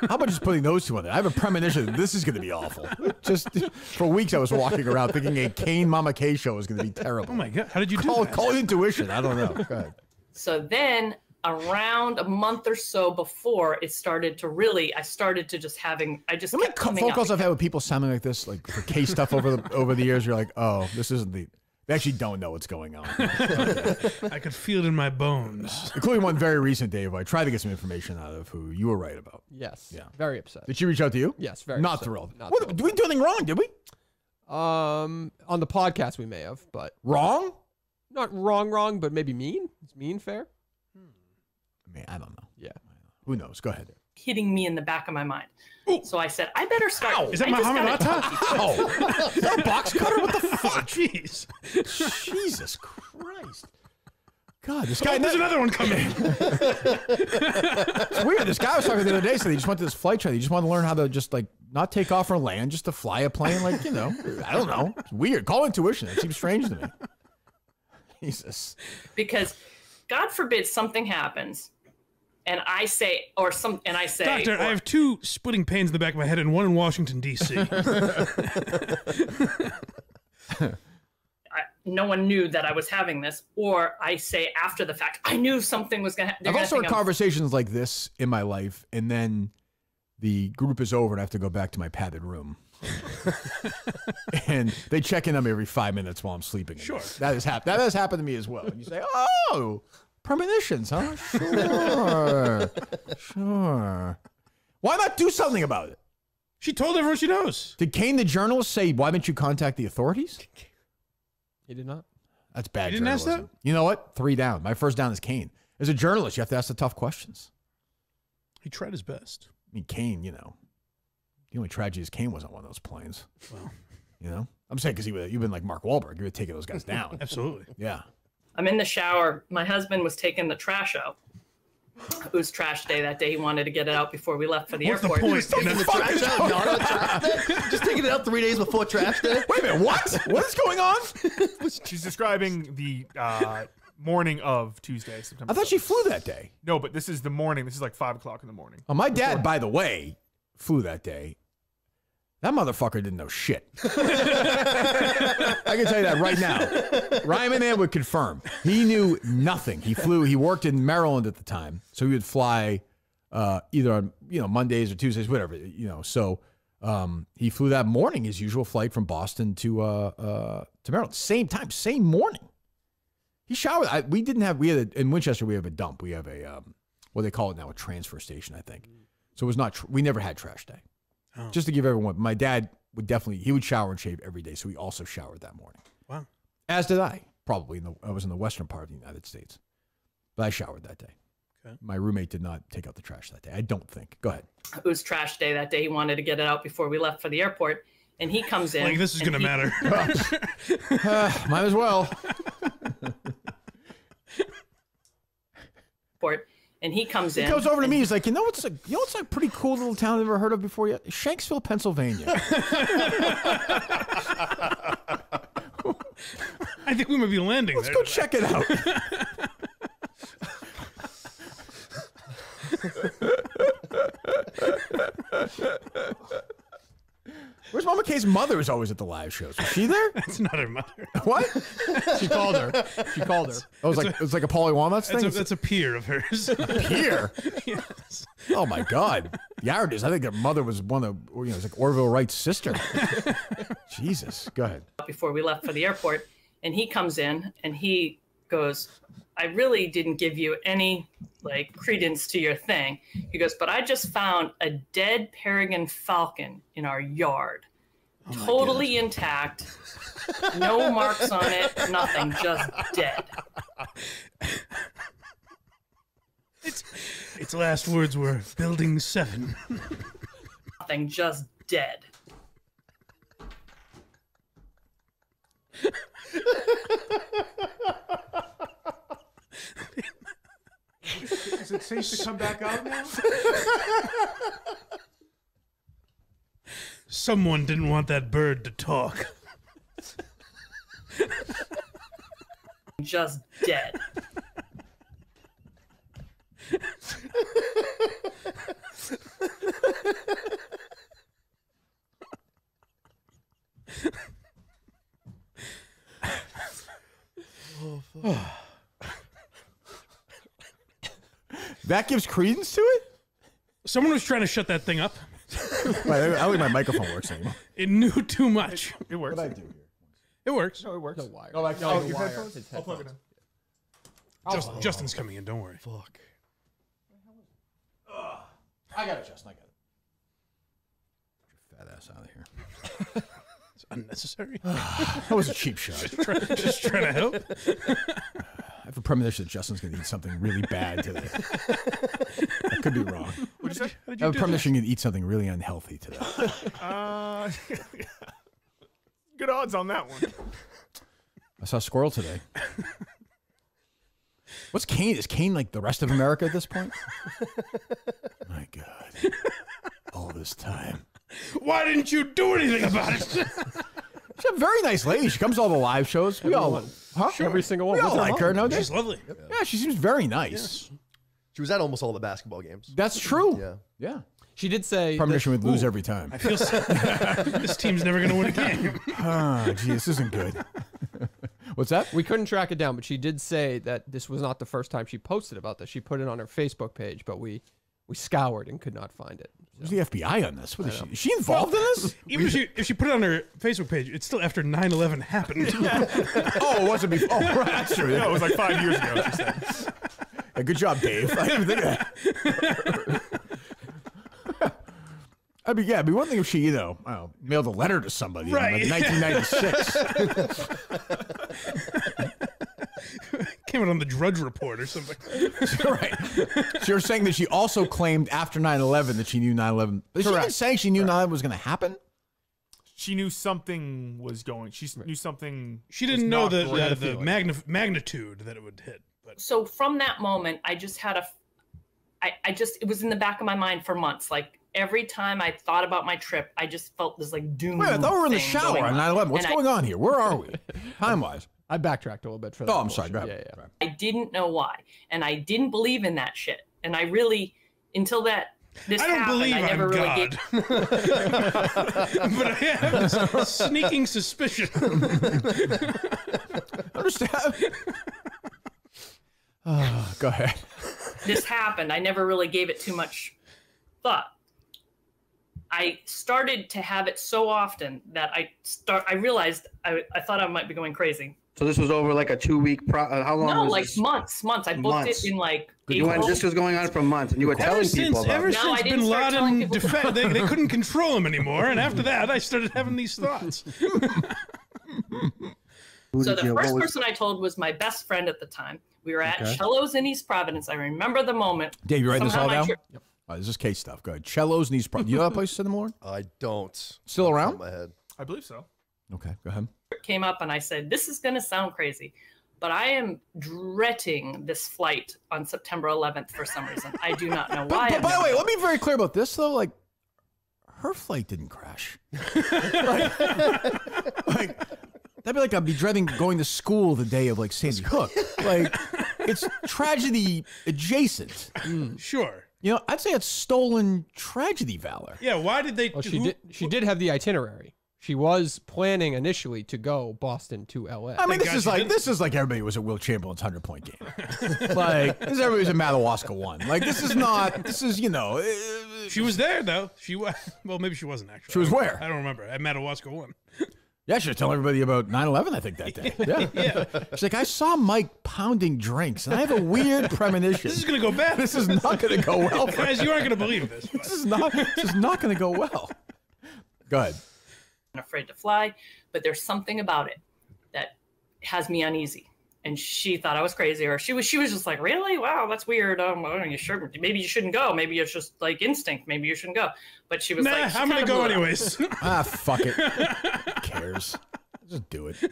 How about just putting those two on there? I have a premonition that this is going to be awful. Just for weeks I was walking around thinking a Kane Mama K show is going to be terrible. Oh my god, how did you do Call, that? call it intuition. I don't know. Go ahead. so then around a month or so before it started to really, I started to just having, I just How many kept phone up. calls I've had with people sounding like this, like for K stuff over the over the years. You're like, oh, this isn't the. They actually don't know what's going on. I could feel it in my bones. Including one very recent, Dave. I tried to get some information out of who you were right about. Yes. Yeah. Very upset. Did she reach out to you? Yes. Very. Not upset. thrilled. Not What, thrilled. did we do anything wrong? Did we? Um, on the podcast we may have, but Wrong? not wrong, wrong, but maybe mean. Is mean fair? I mean, I don't know. Yeah. Who knows? Go ahead. hitting me in the back of my mind. So I said, I better start. Is that I just Muhammad Atta? talk to you. Is that a box cutter? What the fuck? Jeez. Jesus Christ. God, this guy. Oh, there's another one coming. It's weird. This guy I was talking the other day said he just went to this flight training. He just wanted to learn how to just like not take off or land, just to fly a plane. Like you know, I don't know. It's weird. Call intuition. It seems strange to me. Jesus. because God forbid something happens, and I say, or some, and I say, Doctor, I have two splitting pains in the back of my head and one in Washington, D.C. No one knew that I was having this, or I say after the fact, I knew something was gonna. they're I've gonna also think had I'm- conversations like this in my life, and then the group is over, and I have to go back to my padded room. and they check in on me every five minutes while I'm sleeping. Sure, that has happened. That has happened to me as well. And you say, "Oh, premonitions, huh? Sure, sure. Why not do something about it?" She told everyone she knows. Did Kane, the journalist, say, "Why didn't you contact the authorities"? He did not. That's bad You didn't ask journalism. You know what? Three down. My first down is Kane. As a journalist, you have to ask the tough questions. He tried his best. I mean, Kane, you know, the only tragedy is Kane wasn't one of those planes. Well, You know, I'm saying because he would, you've been like Mark Wahlberg, you would have taken those guys down. Absolutely. Yeah. I'm in the shower. My husband was taking the trash out. It was trash day that day. He wanted to get it out before we left for the What's the airport. point? Taking the trash out, not on trash day? Just taking it out three days before trash day? Wait a minute, what? What is going on? She's describing the uh, morning of Tuesday, September. I thought she flew that day. No, but this is the morning. This is like five o'clock in the morning. Oh, my dad, by the way, flew that day. That motherfucker didn't know shit. I can tell you that right now. Ryan McMahon would confirm. He knew nothing. He flew. He worked in Maryland at the time, so he would fly uh, either on you know Mondays or Tuesdays, whatever you know. So um, he flew that morning, his usual flight from Boston to uh, uh, to Maryland, same time, same morning. He showered. I, we didn't have. We had a, in Winchester. We have a dump. We have a um, what do they call it now, a transfer station, I think. So it was not. We never had trash day. Just to give everyone, my dad would definitely he would shower and shave every day, so he also showered that morning. Wow. As did I. Probably in the I was in the western part of the United States, but I showered that day. Okay. My roommate did not take out the trash that day. I don't think. Go ahead. It was trash day that day. He wanted to get it out before we left for the airport. And he comes in. Like this is going to he- matter. Uh, might as well. airport, and he comes He in. goes over to me. He's like, you know what's a you know what's a pretty cool little town I've ever heard of before yet? Shanksville, Pennsylvania. I think we might be landing Let's there. go check it out. Where's Mama K's mother? Is always at the live shows. Was she there? That's not her mother. What? She called her. She called her. Oh, it was like it was like a Paulie Walnuts thing. That's a, that's a peer of hers. peer. yes. Oh my God, Yardis. I think her mother was one of you know, it was like Orville Wright's sister. Jesus, go ahead. before we left for the airport, and he comes in and he goes, "I really didn't give you any like credence to your thing." He goes, "But I just found a dead peregrine falcon in our yard, Oh totally intact, no marks on it, nothing, just dead." Its, its last words were building seven. Nothing, just dead. Is it safe to come back out now? Someone didn't want that bird to talk. Just dead. That gives credence to it. Someone was trying to shut that thing up. Wait, I don't think my microphone works anymore. It knew too much. It works. What I do here? It works. No, it works. The wire. Oh, like, Oh, oh, you your have headphones? headphones? I'll plug it in. Just, oh. Justin's coming in. Don't worry. Fuck. I got it, Justin. I got it. Get your fat ass out of here. It's unnecessary. That was a cheap shot. Just trying to help. I have a premonition that Justin's going to eat something really bad today. I could be wrong. What'd you say? I'm a premonition you're to eat something really unhealthy today. Uh, good odds on that one. I saw a squirrel today. What's Kane? Is Kane like the rest of America at this point? My God. All this time. Why didn't you do anything about it? She's a very nice lady. She comes to all the live shows. We all, huh? Every single one. We all like her. mom? No, She's lovely. Yeah, she seems very nice. She was at almost all the basketball games. That's true. Yeah. Yeah. She did say Premonition that- would lose Ooh. every time. I feel so, this team's never going to win a game. Ah, gee, this isn't good. What's that? We couldn't track it down, but she did say that this was not the first time she posted about this. She put it on her Facebook page, but we we scoured and could not find it. Who's the FBI on this? What is she? Is she involved in this? Even if she, if she put it on her Facebook page, it's still after 9 11 happened. oh, it wasn't before. Oh, right, that's true. No, it was like five years ago. She good job, Dave. I didn't even think of that. I mean, yeah, it'd be one thing if she, you know, I don't know, mailed a letter to somebody Right. in like 1996. Came out on the Drudge Report or something. right. So you're saying that she also claimed after 9 11 that she knew 9 11. Is she even saying she knew 9 11 was going to happen? She knew something was going. She s- knew something. She didn't know not the, the, the magni- magnitude that it would hit. But so from that moment i just had a I, I just it was in the back of my mind for months like every time i thought about my trip i just felt this like doom Wait, I thought we were in the shower going on 9 11. What's And I- going on here? Where are we? Time wise. I backtracked a little bit for that. Oh, I'm sorry. Go portion. ahead. Yeah, yeah. I didn't know why, and I didn't believe in that shit. And I really, until that this I don't happened, believe I never I'm really God. gave. but I have this sneaking suspicion. Understand? Ah, go ahead. this happened. I never really gave it too much thought. I started to have it so often that I start. I realized I, I thought I might be going crazy. So this was over like a two week. Pro- uh, how long? No, was like this? months, months. I booked Months. it in like You went, this was going on for months, and you were Ever telling since, people about ever it. No, I since didn't Bin start telling Laden, people defa- they, they couldn't control him anymore, and after that, I started having these thoughts. Who So the you- first was- person I told was my best friend at the time. We were at Okay. Cello's in East Providence. I remember the moment. Dave, you writing this all my down? Yep. Oh, this is case stuff. Go ahead. Cello's East Providence. You know that place in the morning? I don't. Still around? Off the my head. I believe so. Okay, go ahead. came up and I said, This is going to sound crazy, but I am dreading this flight on September 11th for some reason. I do not know But, why. but I've by the way, let me be very clear about this though. Like, her flight didn't crash. like, like, that'd be like I'd be dreading going to school the day of like Sandy Hook. Like, it's tragedy adjacent. Sure. You know, I'd say it's stolen tragedy valor. Yeah, why did they? Well, she who- did. She did have the itinerary. She was planning initially to go Boston to L.A. I mean, this God is she like didn't. this is like everybody was at Wilt Chamberlain's hundred point game. like this is everybody was at Madawaska one. Like this is not. This is you know. uh, She was there though. She was. Well, maybe she wasn't actually. She was I where? I don't remember. At Madawaska one. Yeah, I should tell everybody about 9-11, I think, that day. Yeah. She's like, I saw Mike pounding drinks, and I have a weird premonition. This is gonna go bad. This is not going to go well for Guys, you aren't gonna believe this. but- This is not, this is not going to go well. Go ahead. I'm afraid to fly, but there's something about it that has me uneasy. And she thought I was crazy, or she was she was just like, really? Wow, that's weird. Um, well, you should maybe you shouldn't go. Maybe it's just like instinct. Maybe you shouldn't go. But she was Nah, like, she I'm gonna go blew it up. anyways. Ah, fuck it. Who cares? Just do it.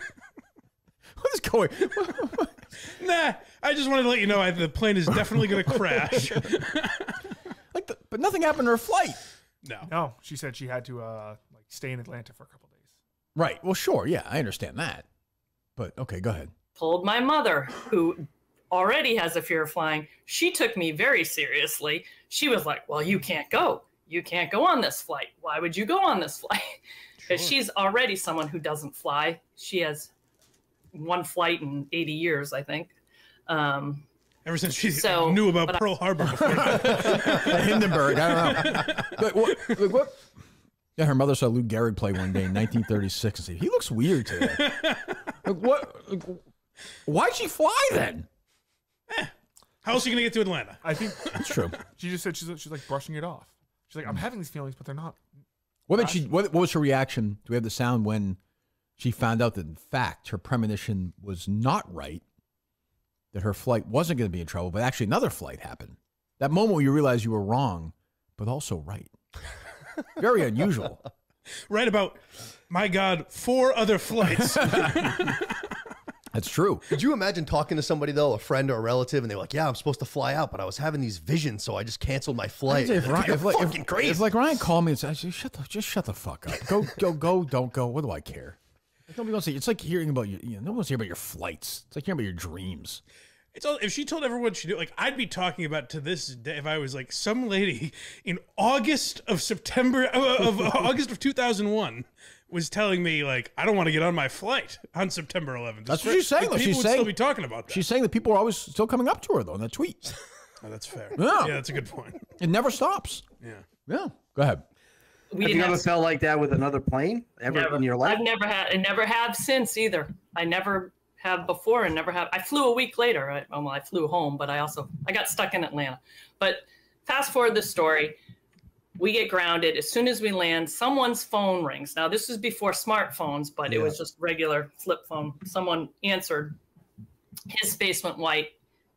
What is going nah, I just wanted to let you know I, the plane is definitely gonna crash. like? The, but nothing happened to her flight. no. No, she said she had to uh like stay in Atlanta for a couple days. Right. Well, sure. Yeah, I understand that. But okay, go ahead. told my mother, who already has a fear of flying, she took me very seriously. She was like, Well, you can't go. You can't go on this flight. Why would you go on this flight? Because she's already someone who doesn't fly. She has one flight in 80 years, I think. Um, Ever since she So, knew about but I- Pearl Harbor Hindenburg. I don't know. Like, what, like, what? Yeah, her mother saw Lou Gehrig play one day in 1936 and said, "He looks weird today." like, what? Like, why'd she fly then? How else are you gonna get to Atlanta? I think That's true. she just said she's she's like brushing it off. She's like, I'm having these feelings, but they're not. What did she? What, what was her reaction? Do we have the sound when she found out that in fact her premonition was not right, that her flight wasn't going to be in trouble, but actually another flight happened. That moment where you realize you were wrong, but also right. Very unusual. Right about, my God, four other flights. That's true. Could you imagine talking to somebody though, a friend or a relative, and they're like, "Yeah, I'm supposed to fly out, but I was having these visions, so I just canceled my flight." I'd if Like, Ryan, if, like, if- fucking crazy. if, like Ryan called me and said, "Just shut the, just shut the fuck up. Go, go, go. Don't go. What do I care?" Like, nobody wants to. It's like hearing about your. You know, no one wants to hear about your flights. It's like hearing about your dreams. It's all, if she told everyone she knew, like I'd be talking about to this day if I was like some lady in August of September uh, of August of 2001 was telling me like I don't want to get on my flight on September 11th. That's what she's saying. Like, though. people she's would saying still be talking about that. She's saying that people are always still coming up to her though in the tweets. Oh, that's fair. Yeah. yeah, that's a good point. It never stops. Yeah. Yeah. Go ahead. We have you ever have- felt like that with another plane ever Never. in your life? I've never had, I never have since either. I never have before, and never have. I flew a week later. I, well, I flew home, but I also I got stuck in Atlanta. But fast forward the story. We get grounded as soon as we land. Someone's phone rings. Now this was before smartphones, but it was just regular flip phone. Someone answered. His face went white.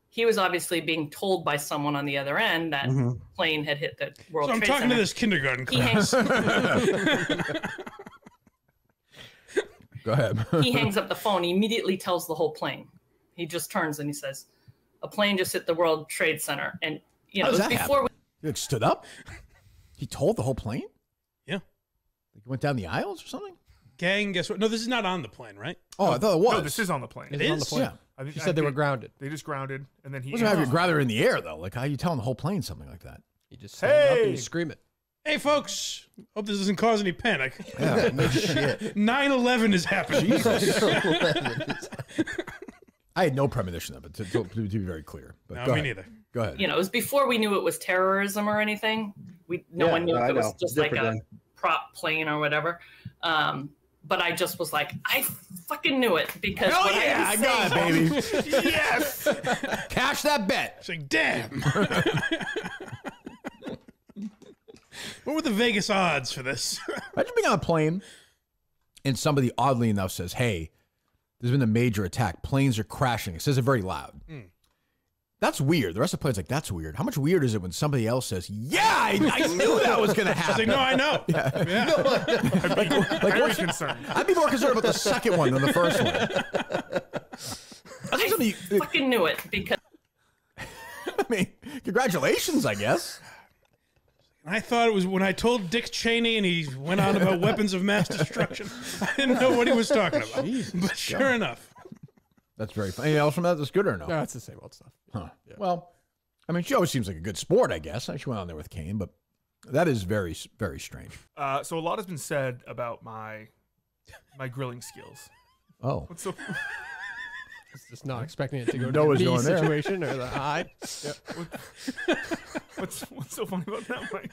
He was obviously being told by someone on the other end that Mhm. plane had hit the World Trade Center. So I'm Trade talking to this kindergarten He class. Go ahead. he hangs up the phone. He immediately tells the whole plane. He just turns and he says, "A plane just hit the World Trade Center." And you know, How it was that before happen? He like, stood up. He told the whole plane. Yeah. Like he went down the aisles or something. Gang, guess what? No, this is not on the plane, right? Oh, I thought it was. No, this is on the plane. It is? Yeah. I think- She I said they were think grounded. They just grounded, and then he. Wasn't have you rather in the air though? Like how you telling the whole plane something like that? You just stand up and Hey! you scream it. Hey, folks. Hope this doesn't cause any panic. Yeah, no shit. 9 11 is happening. I had no premonition of it. To, to, to be very clear, but No, me ahead. neither. Go ahead. you know, it was before we knew it was terrorism or anything. We no Yeah, one knew no, if it was know. just like a Different prop plane or whatever. Um, but I just was like, I fucking knew it because Hell what yeah, I I, got it, baby. yes. Cash that bet. It's like, damn. what were the Vegas odds for this? Imagine being on a plane and somebody oddly enough says, "Hey, there's been a major attack. Planes are crashing." It says it very loud. Mm. That's weird. The rest of the plane's like, "That's weird." How much weird is it when somebody else says, "Yeah, I, I knew that was going to I happen"? like, no, I know. Yeah. Like, Very what's- concerned. I'd be more concerned about the second one than the first one. I think somebody, fucking knew it because I mean, congratulations, I guess. I thought it was when I told Dick Cheney and he went on about weapons of mass destruction. I didn't know what he was talking about. but sure enough. That's very funny. Anything else from that that's good or no? No, it's the same old stuff. Huh. Well, I mean, she always seems like a good sport, I guess. She went on there with Kane, but that is very, very strange. Uh, so a lot has been said about my my grilling skills. Oh. What's so? It's just not expecting it to go to Noah's the knee going there. situation or the eye. What's what's so funny about that, Mike?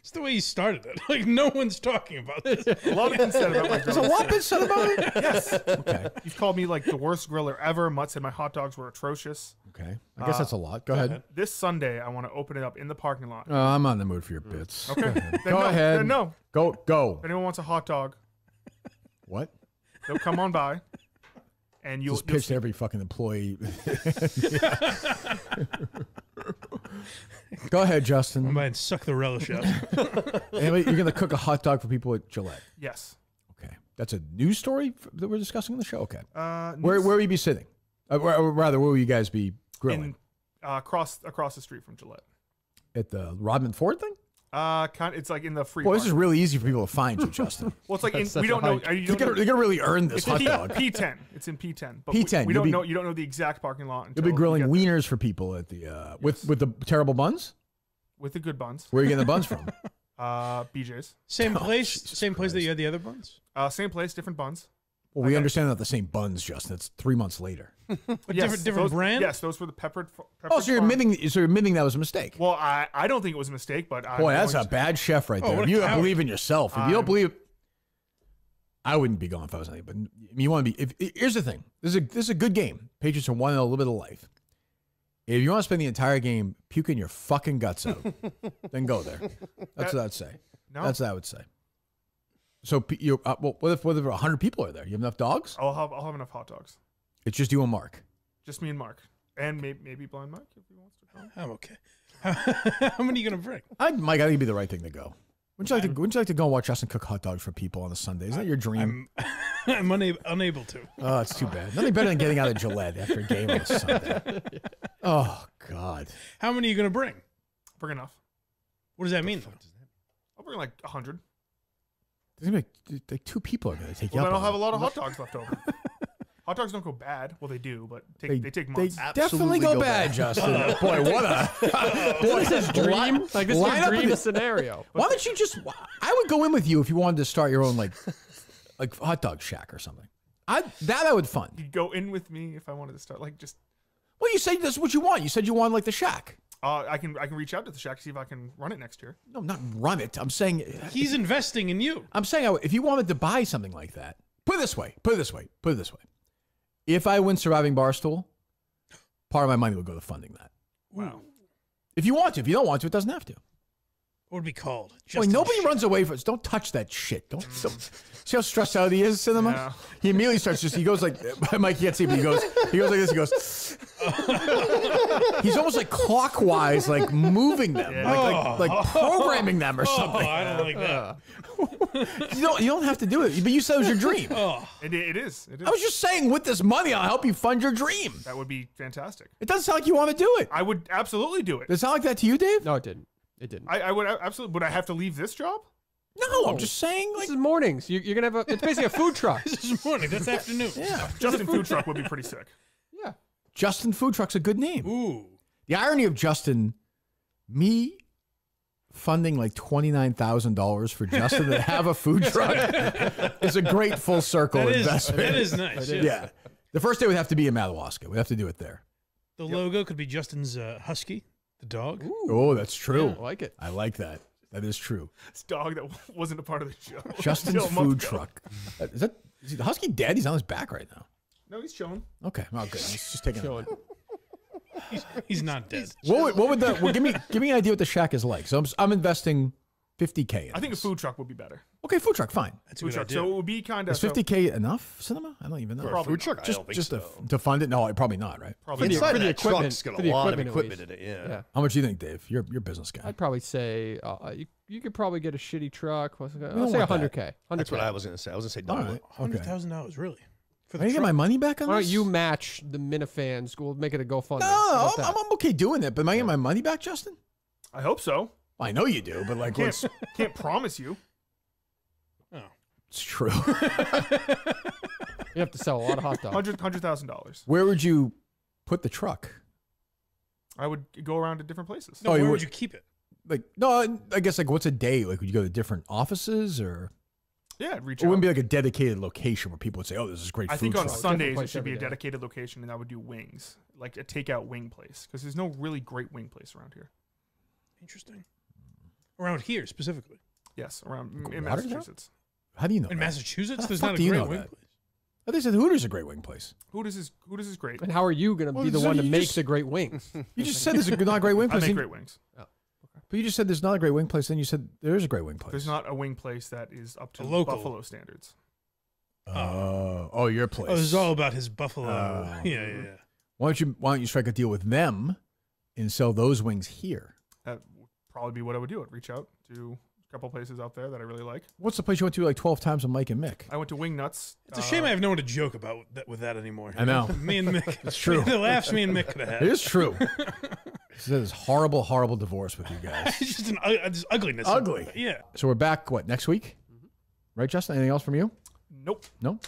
It's the way he started it. Like, no one's talking about this. A lot has been said about my There's a lot been said about it? Yes. Okay. You've called me like the worst griller ever. Mutt said my hot dogs were atrocious. Okay. I guess Uh, that's a lot. Go ahead. This Sunday, I want to open it up in the parking lot. Oh, I'm on the mood for your bits. Okay. Go ahead. Then Go no, ahead. then no. Go, go. If anyone wants a hot dog, What? they'll come on by, and you'll. Just you'll pitch every fucking employee. Go ahead, Justin. I might suck the relish out. Anyway, you're going to cook a hot dog for people at Gillette. yes. Okay. That's a news story f- that we're discussing in the show? Okay. Uh, Where, where will you be sitting? Uh, or- or rather, where will you guys be grilling? in, uh, across across the street from Gillette. At the Rodman Ford thing? Uh, kind it's like in the free. Boy, this is really easy for people to find you, Justin. Well, it's like in, That's such we don't know. hike. uh, You They're don't know gonna, they're gonna really earn this it's hot P, dog. P10. It's in P10. But P10, We, we don't be- know. You don't know the exact parking lot. You'll be grilling get wieners for people at the uh, with with the terrible buns. with the good buns. Where are you getting the buns from? Uh, BJ's. Same Oh, place, Jesus same place that you had the other buns. Uh, same place, different buns. Well, we understand not the same buns, Justin. It's three months later. Yes, different, different those, brand. Yes, those were the peppered. f- Oh, so you're farm. admitting so you're admitting that was a mistake. Well, I I don't think it was a mistake, but I'm Boy, that's a to- bad chef right Oh, there. what If you don't believe in yourself, if you don't believe, I wouldn't be going if I was anything. But you want to be. If, here's the thing: this is a this is a good game. Patriots are one in a little bit of life. If you want to spend the entire game puking your fucking guts out, then go there. That's what I'd say. No. That's what I would say. So you, uh, well, what if what if hundred people are there? You have enough dogs? I'll have I'll have enough hot dogs. It's just you and Mark. Just me and Mark, and maybe maybe blind Mike if he wants to come. I'm okay. How many are you gonna bring? I, Mike, I think it'd be the right thing to go. Wouldn't you like to? Wouldn't you like to go and watch Justin cook hot dogs for people on a Sunday? Is that your dream? I'm unable unable to. Oh, it's too bad. Nothing better than getting out of Gillette after a game on a Sunday. Oh God. How many are you gonna bring? Bring enough. What does that mean? I'll bring like a hundred. There's gonna be like, like two people are gonna take you Well, up. then I'll on have a lot of hot dogs left over. hot dogs don't go bad. Well, they do, but take, They- they, take they months. definitely go bad, Justin. Boy, what a What is his dream? Like this is Line his up dream scenario. Why don't you just? I would go in with you if you wanted to start your own like, like hot dog shack or something. I that I would fund. You'd go in with me if I wanted to start. Like just, Well, you said that's what you want. You said you want like the shack. Uh, I can I can reach out to the shack see if I can run it next year. No, not run it. I'm saying He's investing in you. I'm saying I- if you wanted to buy something like that, put it this way. Put it this way. Put it this way. If I win surviving barstool, part of my money will go to funding that. Wow. If you want to, if you don't want to, it doesn't have to. What would it be called? Boy, Justin nobody Sh- runs away from. Us. Don't touch that shit. Don't. Mm. don't see how stressed out he is, cinema. Yeah. He immediately starts just. He goes like, Mike can't see, but he goes. He goes like this. He goes. He's almost like clockwise, like moving them, like, like like oh. programming them or Oh, something. I don't like that. You don't. You don't have to do it. But you said it was your dream. Oh, It, it is. It is. I was just saying, with this money, I'll help you fund your dream. that would be fantastic. It doesn't sound like you want to do it. I would absolutely do it. Does it sound like that to you, Dave? No, it didn't. It didn't. I, I would absolutely. Would I have to leave this job? No, I'm just saying. Like, This is mornings. You, you're gonna have a. It's basically a food truck. this is morning. That's afternoon. yeah. Justin Food Truck would be pretty sick. Yeah. Justin Food Truck's a good name. Ooh. The irony of Justin, me funding like twenty nine thousand dollars for Justin to have a food truck is a great full circle That is investment. that is nice. yeah. yes. The first day would have to be in Madawaska. We'd have to do it there. The logo could be Justin's uh, husky, the dog. Oh, that's true. I like it. I like that. That is true. This dog that wasn't a part of the show. Justin's until food truck. Is that is he the husky dead? He's on his back right now. No, he's chilling. Okay, well, good. He's just taking. a Chilling. He's, he's not dead. What would, what would the well, give me give me an idea what the shack is like? So I'm I'm investing fifty k. I think a food truck would be better. Okay, food truck, fine. That's a Food good truck. idea. So it would be kind of Is fifty k enough cinema? I don't even know. For a food truck? I Just don't think just so. to, to fund it? No, probably not. Right? Probably the- not. for Inside the equipment- truck's got a the lot of equipment at equipment in it. Yeah. Yeah. How much do you think, Dave? You're you're a business guy. I'd probably say uh, you, you could probably get a shitty truck. What's it- don't I'll say 100k. 100k. That's what I was gonna say. I was gonna say All double right. it. Hundred Okay. dollars, really? For Are you get my money back on Why don't you match the Minifans? We'll make it a GoFundMe. No, How no, I'm. I'm okay doing it, but am I getting my money back, Justin? I hope so. I know you do, but like, Can't what's can't promise you. Oh. it's true. You have to sell a lot of hot dogs. Hundred hundred thousand dollars. Where would you put the truck? I would go around to different places. Oh, no, Oh, where would- would you keep it? Like, no, I guess like, what's a day? Like, would you go to different offices, or Yeah, reach it wouldn't out. be like a dedicated location where people would say, "Oh, this is great." I food think on truck. Sundays it should be a every day. dedicated location, and I would do wings, like a takeout wing place, because there's no really great wing place around here. Interesting. Around here specifically. Yes, around in Lauderdale? Massachusetts. How do you know? In that? Massachusetts, How the there's fuck not a do you great know wing that? place. Oh, they said Hooters is a great wing place. Hooters is Hooters is great. And how are you going to Well, be the so one to you make just- the great wings? You just said there's a not a great wing I place. make and- great wings. Oh, but you just said there's not a great wing place. Then you said there is a great wing place. There's not a wing place that is up to A local. Buffalo standards. Oh, oh, your place. Oh, this is all about his buffalo. Oh. yeah, yeah, yeah. Why don't you Why don't you strike a deal with them and sell those wings here? That would probably be what I would do. I'd reach out to a couple places out there that I really like. What's the place you went to like 12 times with Mike and Mick? I went to Wing Nuts. It's a shame I have no one to joke about with that, with that anymore. I know. me and Mick. It's true. the laughs me and Mick could have had. It is true. This is horrible, horrible divorce with you guys. it's just an u- uh, just ugliness. Ugly. Yeah. So we're back. What next week? Right, Justin? Anything else from you? Nope. No.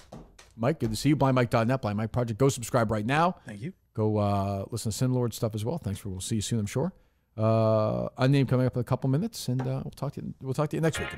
Mike, good to see you. BlindMike.net, Blind Mike Project. Go subscribe right now. Thank you. Go uh, listen to Sin Lord stuff as well. Thanks for. We'll see you soon. I'm sure. Uh, unnamed coming up in a couple minutes, and uh, we'll talk to you. We'll talk to you next week.